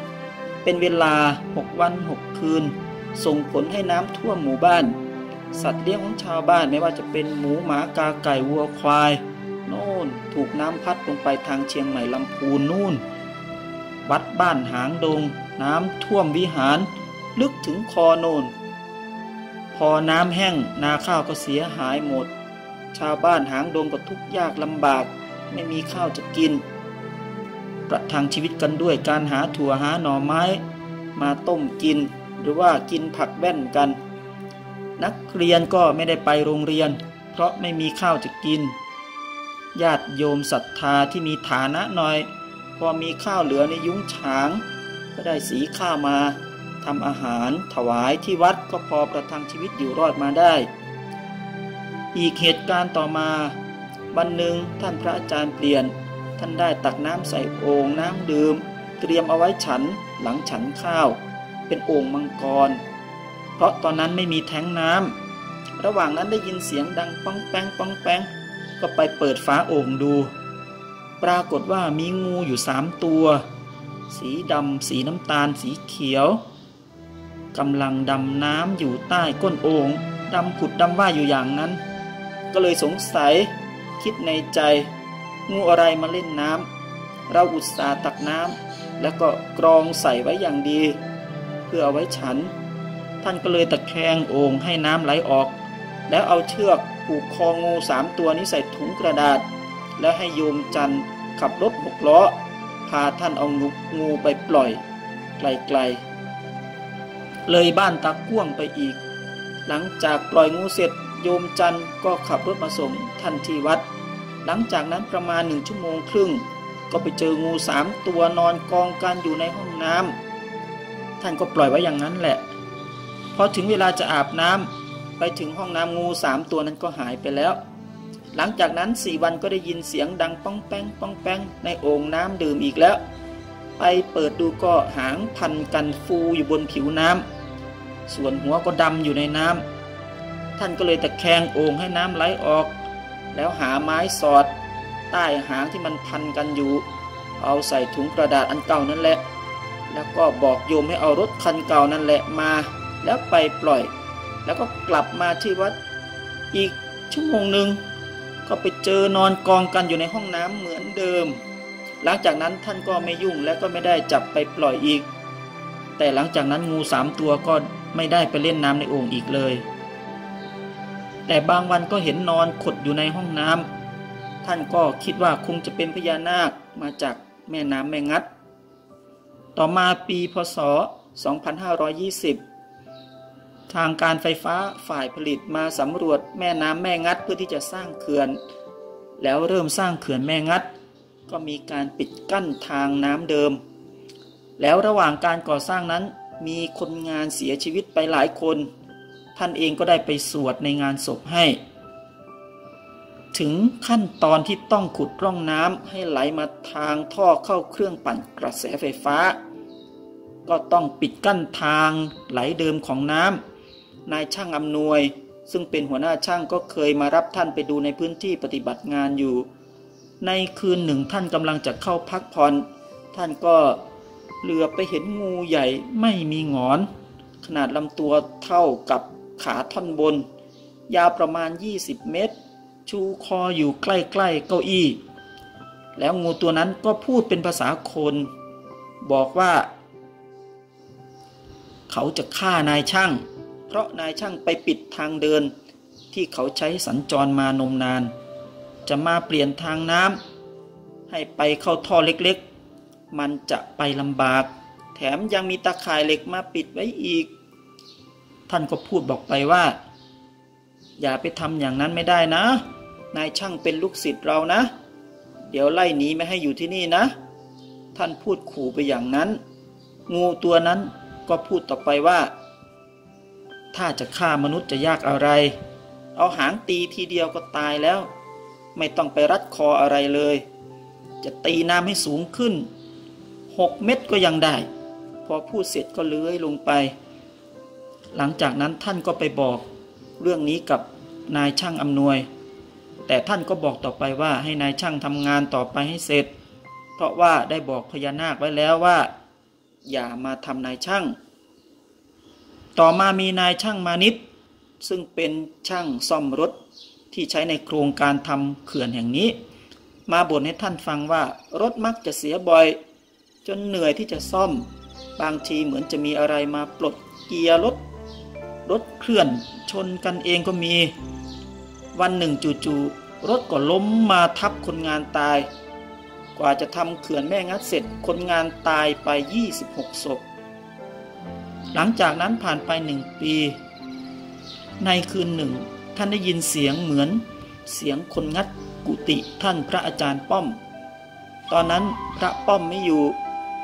เป็นเวลาหกวันหกคืน ส่งผลให้น้ำท่วมหมู่บ้าน สัตว์เลี้ยงของชาวบ้านไม่ว่าจะเป็นหมูหมากาไก่วัวควาย โน่นถูกน้ำพัดลงไปทางเชียงใหม่ลำพูนนู่น วัดบ้านหางดง น้ำท่วมวิหาร ลึกถึงคอโน่น พอน้ำแห้งนาข้าวก็เสียหายหมด ชาวบ้านหางดงก็ทุกข์ยากลำบาก ไม่มีข้าวจะกินประทังชีวิตกันด้วยการหาถั่วหาหน่อไม้ มาต้มกิน หรือว่ากินผักแว่นกัน นักเรียนก็ไม่ได้ไปโรงเรียน เพราะไม่มีข้าวจะกิน ญาติโยมศรัทธาที่มีฐานะหน่อย พอมีข้าวเหลือในยุ้งฉาง ก็ได้สีข้าวมาทำอาหารถวายที่วัดก็พอประทังชีวิตอยู่รอดมาได้ อีกเหตุการณ์ต่อมา วันหนึ่งท่านพระอาจารย์เปลี่ยน ท่านได้ตักน้ำใส่โอ่งน้ำดื่ม เตรียมเอาไว้ฉันหลังฉันข้าว เป็นโอ่งมังกร เพราะตอนนั้นไม่มีแท้งน้ำระหว่างนั้นได้ยินเสียงดังป้องแป้งป้องแป้งก็ไปเปิดฝาโอ่งดู ปรากฏว่ามีงูอยู่สามตัว สีดำสีน้ำตาล สีเขียวกำลังดำน้ำอยู่ใต้ก้นโอ่งดำผุดดำว่าอยู่อย่างนั้น ก็เลยสงสัยคิดในใจ งูอะไรมาเล่นน้ำเราอุตส่าห์ตักน้ำแล้วก็กรองใส่ไว้อย่างดี เพื่อเอาไว้ฉัน ท่านก็เลยตะแคงโอ่งให้น้ำไหลออก แล้วเอาเชือกผูกคองูสามตัวนี้ใส่ถุงกระดาษ แล้วให้โยมจันขับรถหกล้อ พาท่านเอางูงูไปปล่อย ไกลๆ เลยบ้านตาก้วงไปอีก หลังจากปล่อยงูเสร็จโยมจันก็ขับรถมาส่งท่านที่วัด หลังจากนั้นประมาณหนึ่งชั่วโมงครึ่ง ก็ไปเจองูสามตัวนอนกองกันอยู่ในห้องน้ำ ท่านก็ปล่อยไว้อย่างนั้นแหละพอถึงเวลาจะอาบน้ำไปถึงห้องน้ำงูสามตัวนั้นก็หายไปแล้ว หลังจากนั้นสี่วันก็ได้ยินเสียงดังป้องแป้งป้องแป้งในโอ่งน้ำดื่มอีกแล้ว ไปเปิดดูก็หางพันกันฟูอยู่บนผิวน้ำส่วนหัวก็ดำอยู่ในน้ำท่านก็เลยตะแคงโอ่งให้น้ำไหลออก แล้วหาไม้สอด ใต้หางที่มันพันกันอยู่ เอาใส่ถุงกระดาษอันเก่านั่นแหละ แล้วก็บอกโยมให้เอารถคันเก่านั่นแหละมา แล้วไปปล่อย แล้วก็กลับมาที่วัดอีกชั่วโมงหนึ่งก็ไปเจอนอนกองกันอยู่ในห้องน้ำเหมือนเดิม หลังจากนั้นท่านก็ไม่ยุ่งและก็ไม่ได้จับไปปล่อยอีก แต่หลังจากนั้นงูสามตัวก็ไม่ได้ไปเล่นน้ำในโอ่งอีกเลย แต่บางวันก็เห็นนอนขดอยู่ในห้องน้ำท่านก็คิดว่าคงจะเป็นพญานาคมาจากแม่น้ำแม่งัด ต่อมาปีพศ 2520 ทางการไฟฟ้าฝ่ายผลิตมาสำรวจแม่น้ำแม่งัดเพื่อที่จะสร้างเขื่อน แล้วเริ่มสร้างเขื่อนแม่งัด ก็มีการปิดกั้นทางน้ำเดิม แล้วระหว่างการก่อสร้างนั้นมีคนงานเสียชีวิตไปหลายคน ท่านเองก็ได้ไปสวดในงานศพให้ ถึงขั้นตอนที่ต้องขุดร่องน้ำให้ไหลมาทางท่อเข้าเครื่องปั่นกระแสไฟฟ้า ก็ต้องปิดกั้นทางไหลเดิมของน้ำนายช่างอำนวย ซึ่งเป็นหัวหน้าช่างก็เคยมารับท่านไปดูในพื้นที่ปฏิบัติงานอยู่ ในคืนหนึ่งท่านกำลังจะเข้าพักผ่อนท่านก็เหลือไปเห็นงูใหญ่ไม่มีงอน ขนาดลำตัวเท่ากับขาท่อนบน ยาวประมาณ 20 เมตร ชูคออยู่ใกล้ๆเก้าอี้ แล้วงูตัวนั้นก็พูดเป็นภาษาคน บอกว่า เขาจะฆ่านายช่าง เพราะนายช่างไปปิดทางเดิน ที่เขาใช้สัญจรมานมนาน จะมาเปลี่ยนทางน้ำให้ไปเข้าท่อเล็กๆ มันจะไปลำบาก แถมยังมีตาข่ายเหล็กมาปิดไว้อีก ท่านก็พูดบอกไปว่า อย่าไปทำอย่างนั้นไม่ได้นะ นายช่างเป็นลูกศิษย์เรานะ เดี๋ยวไล่หนีไม่ให้อยู่ที่นี่นะ ท่านพูดขู่ไปอย่างนั้น งูตัวนั้นก็พูดต่อไปว่า ถ้าจะฆ่ามนุษย์จะยากอะไร เอาหางตีทีเดียวก็ตายแล้ว ไม่ต้องไปรัดคออะไรเลย จะตีน้ำให้สูงขึ้นหกเม็ดก็ยังได้ พอพูดเสร็จก็เลื้อยลงไป หลังจากนั้นท่านก็ไปบอกเรื่องนี้กับนายช่างอำนวย แต่ท่านก็บอกต่อไปว่าให้นายช่างทำงานต่อไปให้เสร็จ เพราะว่าได้บอกพญานาคไว้แล้วว่า อย่ามาทำนายช่าง ต่อมามีนายช่างมานิดซึ่งเป็นช่างซ่อมรถที่ใช้ในโครงการทำเขื่อนแห่งนี้ มาบ่นให้ท่านฟังว่ารถมักจะเสียบ่อย จนเหนื่อยที่จะซ่อม บางทีเหมือนจะมีอะไรมาปลดเกียร์รถรถเคลื่อนชนกันเองก็มี วันหนึ่งจู่ๆรถก็ล้มมาทับคนงานตาย กว่าจะทำเขื่อนแม่งัดเสร็จคนงานตายไป 26ศพหลังจากนั้นผ่านไปหนึ่งปี ในคืนหนึ่ง ท่านได้ยินเสียงเหมือนเสียงคนงัดกุฏิท่านพระอาจารย์ป้อม ตอนนั้นพระป้อมไม่อยู่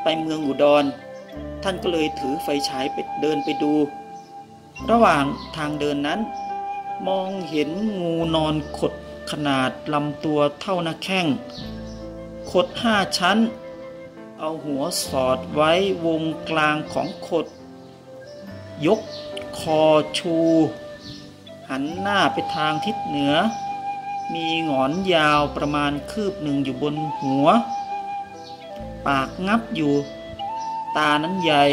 ไปเมืองอุดร ท่านก็เลยถือไฟฉายไปเดินไปดู ระหว่างทางเดินนั้น มองเห็นงูนอนขดขนาดลำตัวเท่าหน้าแข้ง ขดห้าชั้น เอาหัวสอดไว้วงกลางของขด ยกคอชู หันหน้าไปทางทิศเหนือ มีหงอนยาวประมาณคืบหนึ่งอยู่บนหัว ปากงับอยู่ ตานั้นใหญ่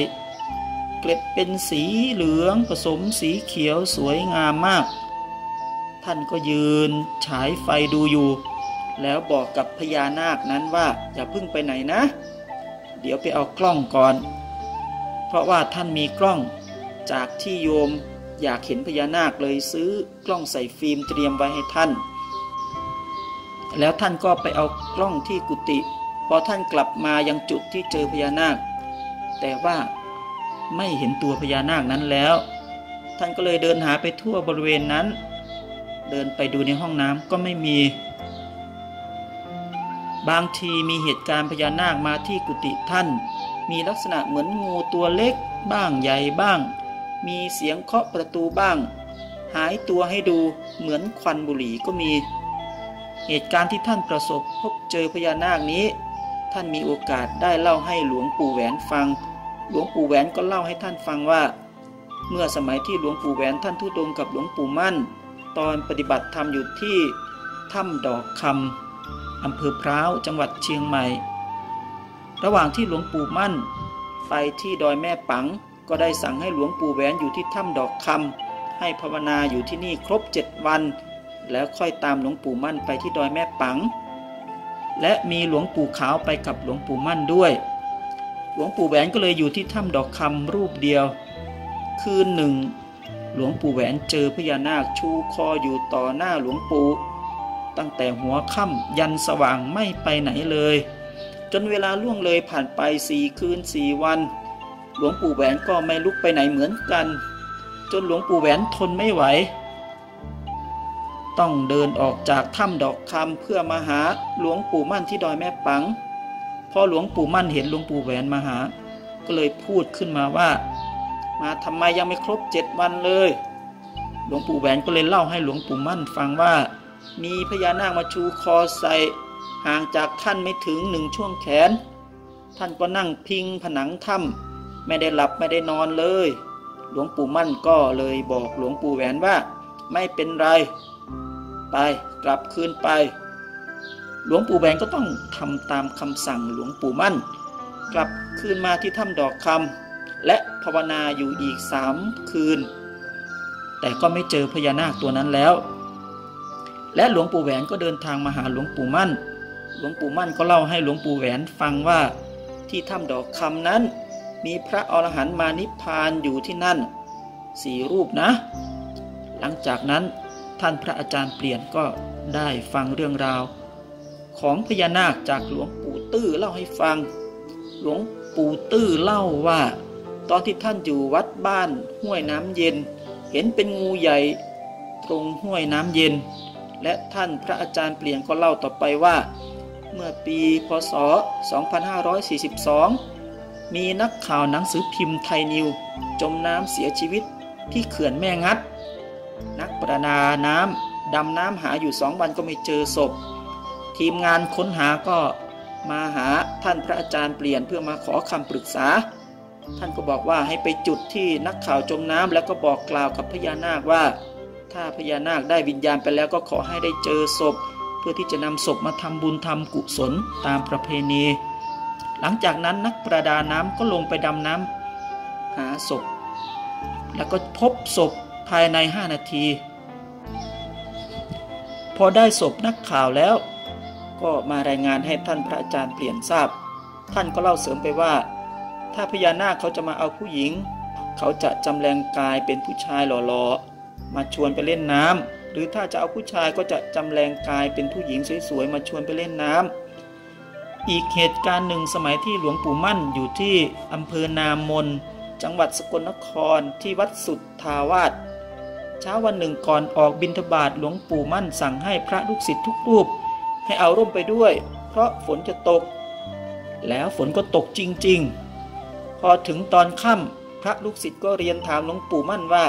เกล็ดเป็นสีเหลืองผสมสีเขียวสวยงามมาก ท่านก็ยืน ฉายไฟดูอยู่ แล้วบอกกับพญานาคนั้นว่าอย่าพึ่งไปไหนนะ เดี๋ยวไปเอากล้องก่อน เพราะว่าท่านมีกล้องจากที่โยมอยากเห็นพญานาคเลยซื้อกล้องใส่ฟิล์มเตรียมไว้ให้ท่าน แล้วท่านก็ไปเอากล้องที่กุฏิพอท่านกลับมายังจุดที่เจอพญานาค แต่ว่าไม่เห็นตัวพญานาคนั้นแล้ว ท่านก็เลยเดินหาไปทั่วบริเวณนั้น เดินไปดูในห้องน้ำก็ไม่มี บางทีมีเหตุการณ์พญานาคมาที่กุฏิท่าน มีลักษณะเหมือนงูตัวเล็กบ้างใหญ่บ้าง มีเสียงเคาะประตูบ้าง หายตัวให้ดูเหมือนควันบุหรี่ก็มี เหตุการณ์ที่ท่านประสบพบเจอพญานาคนี้ ท่านมีโอกาสได้เล่าให้หลวงปู่แหวนฟัง หลวงปู่แหวนก็เล่าให้ท่านฟังว่า เมื่อสมัยที่หลวงปู่แหวนท่านทุดงกับหลวงปู่มั่น ตอนปฏิบัติธรรมอยู่ที่ถ้ำดอกคำอำเภอพร้าวจังหวัดเชียงใหม่ ระหว่างที่หลวงปู่มั่น ไปที่ดอยแม่ปัง ก็ได้สั่งให้หลวงปู่แหวนอยู่ที่ถ้ำดอกคำให้ภาวนาอยู่ที่นี่ครบเจ็ดวัน แล้วค่อยตามหลวงปู่มั่นไปที่ดอยแม่ปัง และมีหลวงปู่ขาวไปกับหลวงปู่มั่นด้วย หลวงปู่แหวนก็เลยอยู่ที่ถ้ำดอกคำรูปเดียว คืนหนึ่ง หลวงปู่แหวนเจอพญานาคชูคออยู่ต่อหน้าหลวงปู่ ตั้งแต่หัวค่ำยันสว่างไม่ไปไหนเลย จนเวลาล่วงเลยผ่านไปสี่คืนสี่วัน หลวงปู่แหวนก็ไม่ลุกไปไหนเหมือนกัน จนหลวงปู่แหวนทนไม่ไหว ต้องเดินออกจากถ้ำดอกคำเพื่อมาหาหลวงปู่มั่นที่ดอยแม่ปังพอหลวงปู่มั่นเห็นหลวงปู่แหวนมาหา ก็เลยพูดขึ้นมาว่า มาทำไมยังไม่ครบเจ็ดวันเลย หลวงปู่แหวนก็เลยเล่าให้หลวงปู่มั่นฟังว่า มีพญานาคมาชูคอใส่ห่างจากท่านไม่ถึงหนึ่งช่วงแขน ท่านก็นั่งพิงผนังถ้ำไม่ได้หลับไม่ได้นอนเลย หลวงปู่มั่นก็เลยบอกหลวงปู่แหวนว่า ไม่เป็นไร ไปกลับคืนไป หลวงปู่แหวนก็ต้องทำตามคำสั่งหลวงปู่มั่น กลับคืนมาที่ถ้ำดอกคำ และภาวนาอยู่อีกสามคืน แต่ก็ไม่เจอพญานาคตัวนั้นแล้ว และหลวงปู่แหวนก็เดินทางมาหาหลวงปู่มั่น หลวงปู่มั่นก็เล่าให้หลวงปู่แหวนฟังว่าที่ถ้ำดอกคำนั้น มีพระอรหันต์มานิพพานอยู่ที่นั่นสี่รูปนะ หลังจากนั้นท่านพระอาจารย์เปลี่ยนก็ได้ฟังเรื่องราว ของพญานาคจากหลวงปู่ตื้อเล่าให้ฟัง หลวงปู่ตื้อเล่าว่า ตอนที่ท่านอยู่วัดบ้านห้วยน้ำเย็น เห็นเป็นงูใหญ่ตรงห้วยน้ำเย็น และท่านพระอาจารย์เปลี่ยนก็เล่าต่อไปว่า เมื่อปีพศ 2542 มีนักข่าวหนังสือพิมพ์ไทยนิว จมน้ำเสียชีวิตที่เขื่อนแม่งัด นักประดาน้ำดำน้ำหาอยู่สองวันก็ไม่เจอศพ ทีมงานค้นหาก็มาหาท่านพระอาจารย์เปลี่ยนเพื่อมาขอคำปรึกษา ท่านก็บอกว่าให้ไปจุดที่นักข่าวจมน้ำแล้วก็บอกกล่าวกับพญานาคว่า ถ้าพญานาคได้วิญญาณไปแล้วก็ขอให้ได้เจอศพ เพื่อที่จะนำศพมาทำบุญทำกุศลตามประเพณี หลังจากนั้นนักประดาน้ำก็ลงไปดำน้ำหาศพ แล้วก็พบศพภายใน 5 นาที พอได้ศพนักข่าวแล้ว ก็มารายงานให้ท่านพระอาจารย์เปลี่ยนทราบ ท่านก็เล่าเสริมไปว่า ถ้าพญานาคเขาจะมาเอาผู้หญิง เขาจะจำแรงกายเป็นผู้ชายหล่อๆ มาชวนไปเล่นน้ำหรือถ้าจะเอาผู้ชายก็จะจำแรงกายเป็นผู้หญิงสวยๆ มาชวนไปเล่นน้ำอีกเหตุการณ์หนึ่งสมัยที่หลวงปู่มั่นอยู่ที่อำเภอนามน จังหวัดสกลนครที่วัดสุทธาวาสเช้าวันหนึ่งก่อนออกบิณฑบาตหลวงปู่มั่นสั่งให้พระลูกศิษย์ทุกรูป ให้เอาร่มไปด้วย เพราะฝนจะตก แล้วฝนก็ตกจริง ๆ พอถึงตอนค่ำพระลูกศิษย์ก็เรียนถามหลวงปู่มั่นว่า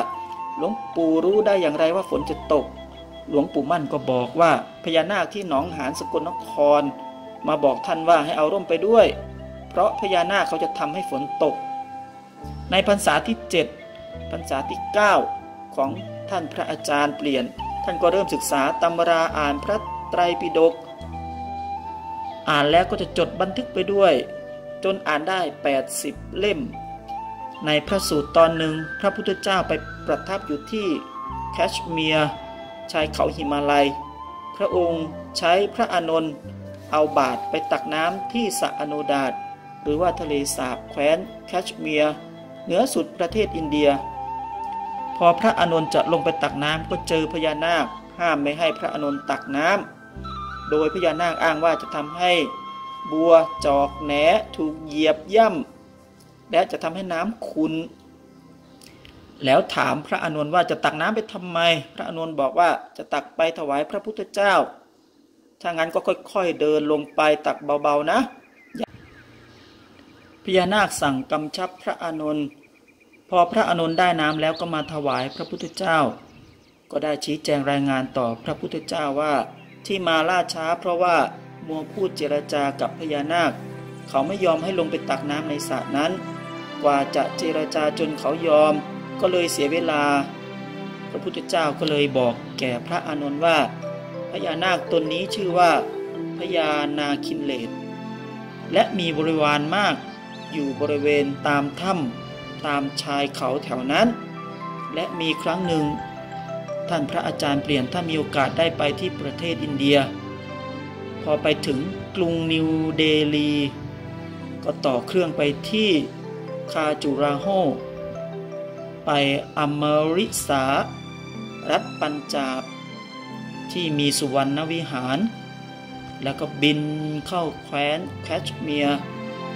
หลวงปู่รู้ได้อย่างไรว่าฝนจะตก หลวงปู่มั่นก็บอกว่าพญานาคที่หนองหานสกลนคร มาบอกท่านว่าให้เอาร่มไปด้วย เพราะพญานาคเขาจะทำให้ฝนตก ในพรรษาที่ 7 พรรษาที่ 9 ของท่านพระอาจารย์เปลี่ยน ท่านก็เริ่มศึกษาตำราอ่านพระไตรปิฎกอ่านแล้วก็จะจดบันทึกไปด้วย จนอ่านได้ 80 เล่ม ในพระสูตรตอนหนึ่งพระพุทธเจ้าไปประทับอยู่ที่แคชเมียร์ชายเขาหิมาลัย พระองค์ใช้พระอานนท์เอาบาตรไปตักน้ำที่สะอโนดาตหรือว่าทะเลสาบแคว้นแคชเมียร์เหนือสุดประเทศอินเดีย พอพระอานนท์จะลงไปตักน้ำก็เจอพญานาคห้ามไม่ให้พระอานนท์ตักน้ำโดยพญานาคอ้างว่าจะทำให้ บัวจอกแหนถูกเหยียบย่ำและจะทำให้น้ำขุนแล้วถามพระอานนท์ว่าจะตักน้ำไปทำไม พระอานนท์บอกว่าจะตักไปถวายพระพุทธเจ้า ถ้างั้นก็ค่อยๆเดินลงไปตักเบาๆนะพญานาคสั่งกำชับพระอานนท์พอพระอานนท์ได้น้ำแล้วก็มาถวายพระพุทธเจ้า ก็ได้ชี้แจงรายงานต่อพระพุทธเจ้าว่าที่มาล่าช้าเพราะว่า มัวพูดเจรจากับพญานาค เขาไม่ยอมให้ลงไปตักน้ำในสระนั้น กว่าจะเจรจาจนเขายอม ก็เลยเสียเวลา พระพุทธเจ้าก็เลยบอกแก่พระอานนท์ว่า พญานาคตนนี้ชื่อว่าพญานาคินเลตและมีบริวารมากอยู่บริเวณตามถ้ำตามชายเขาแถวนั้น และมีครั้งหนึ่ง ท่านพระอาจารย์เปลี่ยนถ้ามีโอกาสได้ไปที่ประเทศอินเดีย อไปถึงกรุงนิวเดลี ก็ต่อเครื่องไปที่คาจูราโฮไปอเมริสา รัฐปัญจาบ ที่มีสุวรรณวิหาร แล้วก็บินเข้าแคว้นแคชเมียร์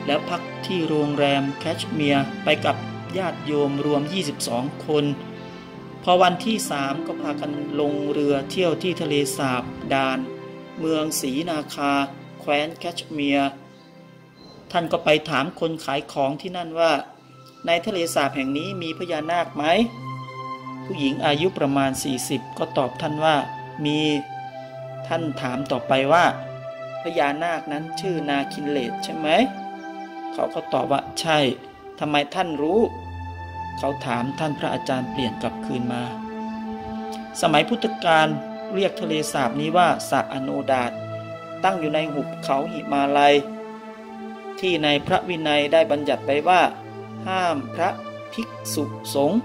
แล้วพักที่โรงแรมแคชเมียร์ไปกับญาติโยมรวม 22 คน พอวันที่สามก็พากันลงเรือเที่ยวที่ทะเลสาบดาน เมืองศรีนาคา แคว้นแคชเมียร์ ท่านก็ไปถามคนขายของที่นั่นว่า ในทะเลสาบแห่งนี้มีพญานาคไหม ผู้หญิงอายุประมาณ 40 ก็ตอบท่านว่า มี ท่านถามต่อไปว่า พญานาคนั้นชื่อนาคินเลตใช่ไหม เขาก็ตอบว่าใช่ ทำไมท่านรู้ เขาถามท่านพระอาจารย์เปลี่ยนกลับคืนมา สมัยพุทธกาล เรียกทะเลสาบนี้ว่าสระอโนดาตตั้งอยู่ในหุบเขาหิมาลัย ที่ในพระวินัยได้บัญญัติไว้ว่า ห้ามพระภิกษุสงฆ์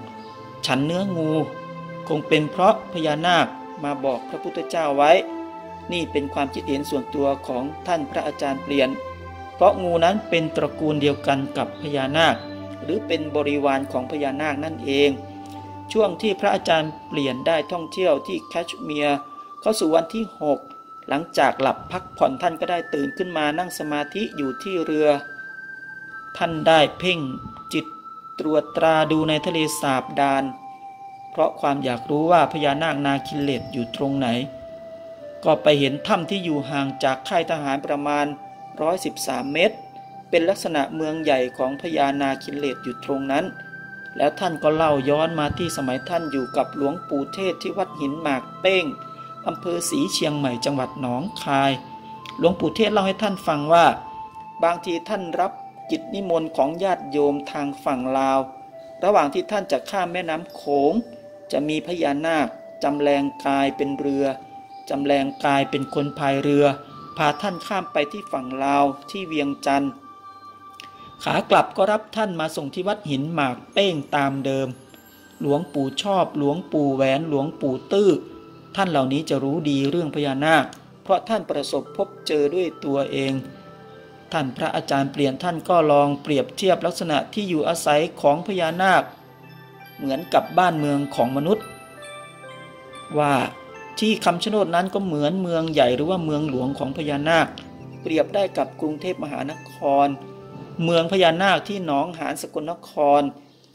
ฉันเนื้องู คงเป็นเพราะพญานาคมาบอกพระพุทธเจ้าไว้ นี่เป็นความคิดเห็นส่วนตัวของท่านพระอาจารย์เปลี่ยน เพราะงูนั้นเป็นตระกูลเดียวกันกับพญานาค หรือเป็นบริวารของพญานาคนั่นเอง ช่วงที่พระอาจารย์เปลี่ยนได้ท่องเที่ยวที่แคชเมียร์เข้าสู่วันที่ 6 หลังจากหลับพักผ่อนท่านก็ได้ตื่นขึ้นมานั่งสมาธิอยู่ที่เรือ ท่านได้เพ่งจิตตรวจตราดูในทะเลสาบดาล เพราะความอยากรู้ว่าพญานาคนาคินเลตอยู่ตรงไหน ก็ไปเห็นถ้ำที่อยู่ห่างจากค่ายทหารประมาณ 113 เมตร เป็นลักษณะเมืองใหญ่ของพญานาคินเลตอยู่ตรงนั้น แล้วท่านก็เล่าย้อนมาที่สมัยท่านอยู่กับหลวงปู่เทศที่วัดหินหมากเป้งอำเภอศรีเชียงใหม่จังหวัดหนองคาย หลวงปู่เทศเล่าให้ท่านฟังว่า บางทีท่านรับกิจนิมนต์ของญาติโยมทางฝั่งลาว ระหว่างที่ท่านจะข้ามแม่น้ำโขง จะมีพญานาคจำแรงกายเป็นเรือจำแรงกายเป็นคนพายเรือ พาท่านข้ามไปที่ฝั่งลาวที่เวียงจันทร์ ขากลับก็รับท่านมาส่งที่วัดหินหมากเป้งตามเดิม หลวงปู่ชอบ หลวงปู่แหวน หลวงปู่ตื้อ ท่านเหล่านี้จะรู้ดีเรื่องพญานาค เพราะท่านประสบพบเจอด้วยตัวเอง ท่านพระอาจารย์เปลี่ยนท่านก็ลองเปรียบเทียบลักษณะที่อยู่อาศัยของพญานาค เหมือนกับบ้านเมืองของมนุษย์ ว่าที่คำชะโนดนั้นก็เหมือนเมืองใหญ่หรือว่าเมืองหลวงของพญานาค เปรียบได้กับกรุงเทพมหานคร เมืองพญานาคที่หนองหานสกลนคร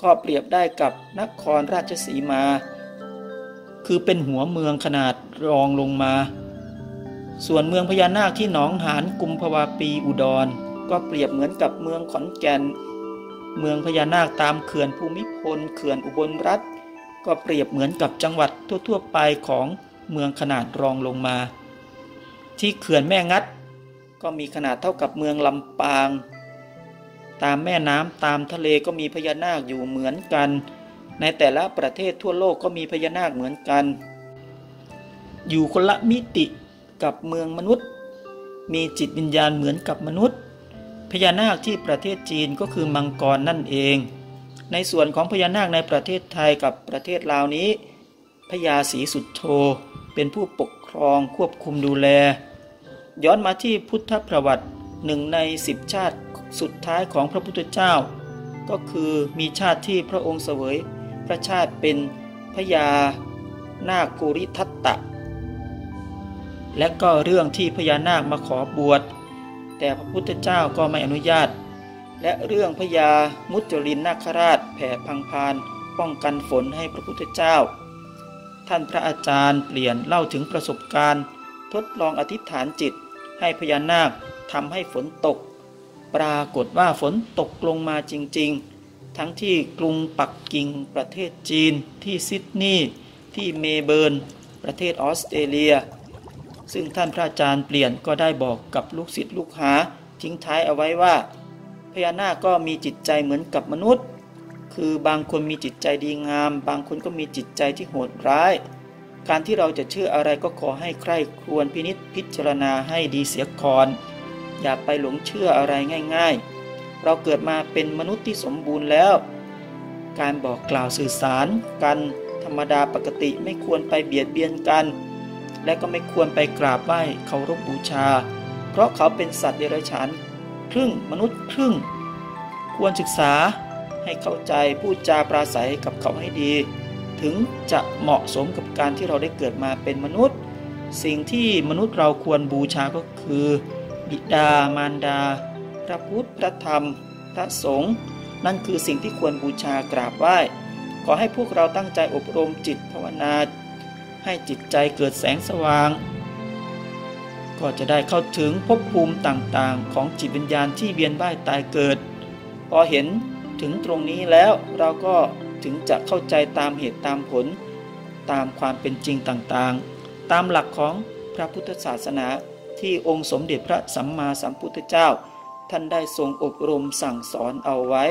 ก็เปรียบได้กับนครราชสีมา คือเป็นหัวเมืองขนาดรองลงมา ส่วนเมืองพญานาคที่หนองหานกุมภวาปีอุดร ก็เปรียบเหมือนกับเมืองขอนแก่น เมืองพญานาคตามเขื่อนภูมิพลเขื่อนอุบลรัฐ ก็เปรียบเหมือนกับจังหวัดทั่วๆไปของเมืองขนาดรองลงมา ที่เขื่อนแม่งัด ก็มีขนาดเท่ากับเมืองลำปาง ตามแม่น้ำตามทะเลก็มีพญานาคอยู่เหมือนกัน ในแต่ละประเทศทั่วโลกก็มีพญานาคเหมือนกัน อยู่คนละมิติกับเมืองมนุษย์ มีจิตวิญญาณเหมือนกับมนุษย์ พญานาคที่ประเทศจีนก็คือมังกรนั่นเอง ในส่วนของพญานาคในประเทศไทยกับประเทศลาวนี้พญาศรีสุดโทเป็นผู้ปกครองควบคุมดูแล ย้อนมาที่พุทธประวัติหนึ่งในสิบชาติ สุดท้ายของพระพุทธเจ้า ก็คือมีชาติที่พระองค์เสวย พระชาติเป็นพญานาคกุริทัตตะ และก็เรื่องที่พญานาคมาขอบวช แต่พระพุทธเจ้าก็ไม่อนุญาต และเรื่องพญามุจลินนาคราชแผ่พังพาน ป้องกันฝนให้พระพุทธเจ้า ท่านพระอาจารย์เปลี่ยนเล่าถึงประสบการณ์ ทดลองอธิษฐานจิตให้พญานาคทำให้ฝนตก ปรากฏว่าฝนตกลงมาจริงๆ ทั้งที่กรุงปักกิ่งประเทศจีน ที่ซิดนีย์ที่เมเบิร์น ประเทศออสเตรเลีย ซึ่งท่านพระอาจารย์เปลี่ยนก็ได้บอกกับลูกศิษย์ลูกหาทิ้งท้ายเอาไว้ว่า พญานาคก็มีจิตใจเหมือนกับมนุษย์ คือบางคนมีจิตใจดีงาม บางคนก็มีจิตใจที่โหดร้าย การที่เราจะเชื่ออะไรก็ขอให้ใคร่ครวญพินิษพิจารณาให้ดีเสียก่อน อย่าไปหลงเชื่ออะไรง่ายๆ เราเกิดมาเป็นมนุษย์ที่สมบูรณ์แล้ว การบอกกล่าวสื่อสารกันธรรมดาปกติไม่ควรไปเบียดเบียนกัน และก็ไม่ควรไปกราบไหว้เคารพบูชา เพราะเขาเป็นสัตว์เดรัจฉานครึ่งมนุษย์ครึ่ง ควรศึกษาให้เข้าใจพูดจาปราศัยกับเขาให้ดี ถึงจะเหมาะสมกับการที่เราได้เกิดมาเป็นมนุษย์ สิ่งที่มนุษย์เราควรบูชาก็คือ บิดามารดา พระพุทธพระธรรม พระสงฆ์นั่นคือสิ่งที่ควรบูชากราบไหว้ ขอให้พวกเราตั้งใจอบรมจิตภาวนา ให้จิตใจเกิดแสงสว่าง ก็จะได้เข้าถึงภพภูมิต่างๆ ของจิตวิญญาณที่เวียนว่ายตายเกิด พอเห็นถึงตรงนี้แล้วเราก็ถึงจะเข้าใจตามเหตุตามผล ตามความเป็นจริงต่างๆ ตามหลักของพระพุทธศาสนา ที่องค์สมเด็จพระสัมมาสัมพุทธเจ้า ท่านได้ทรงอบรมสั่งสอนเอาไว้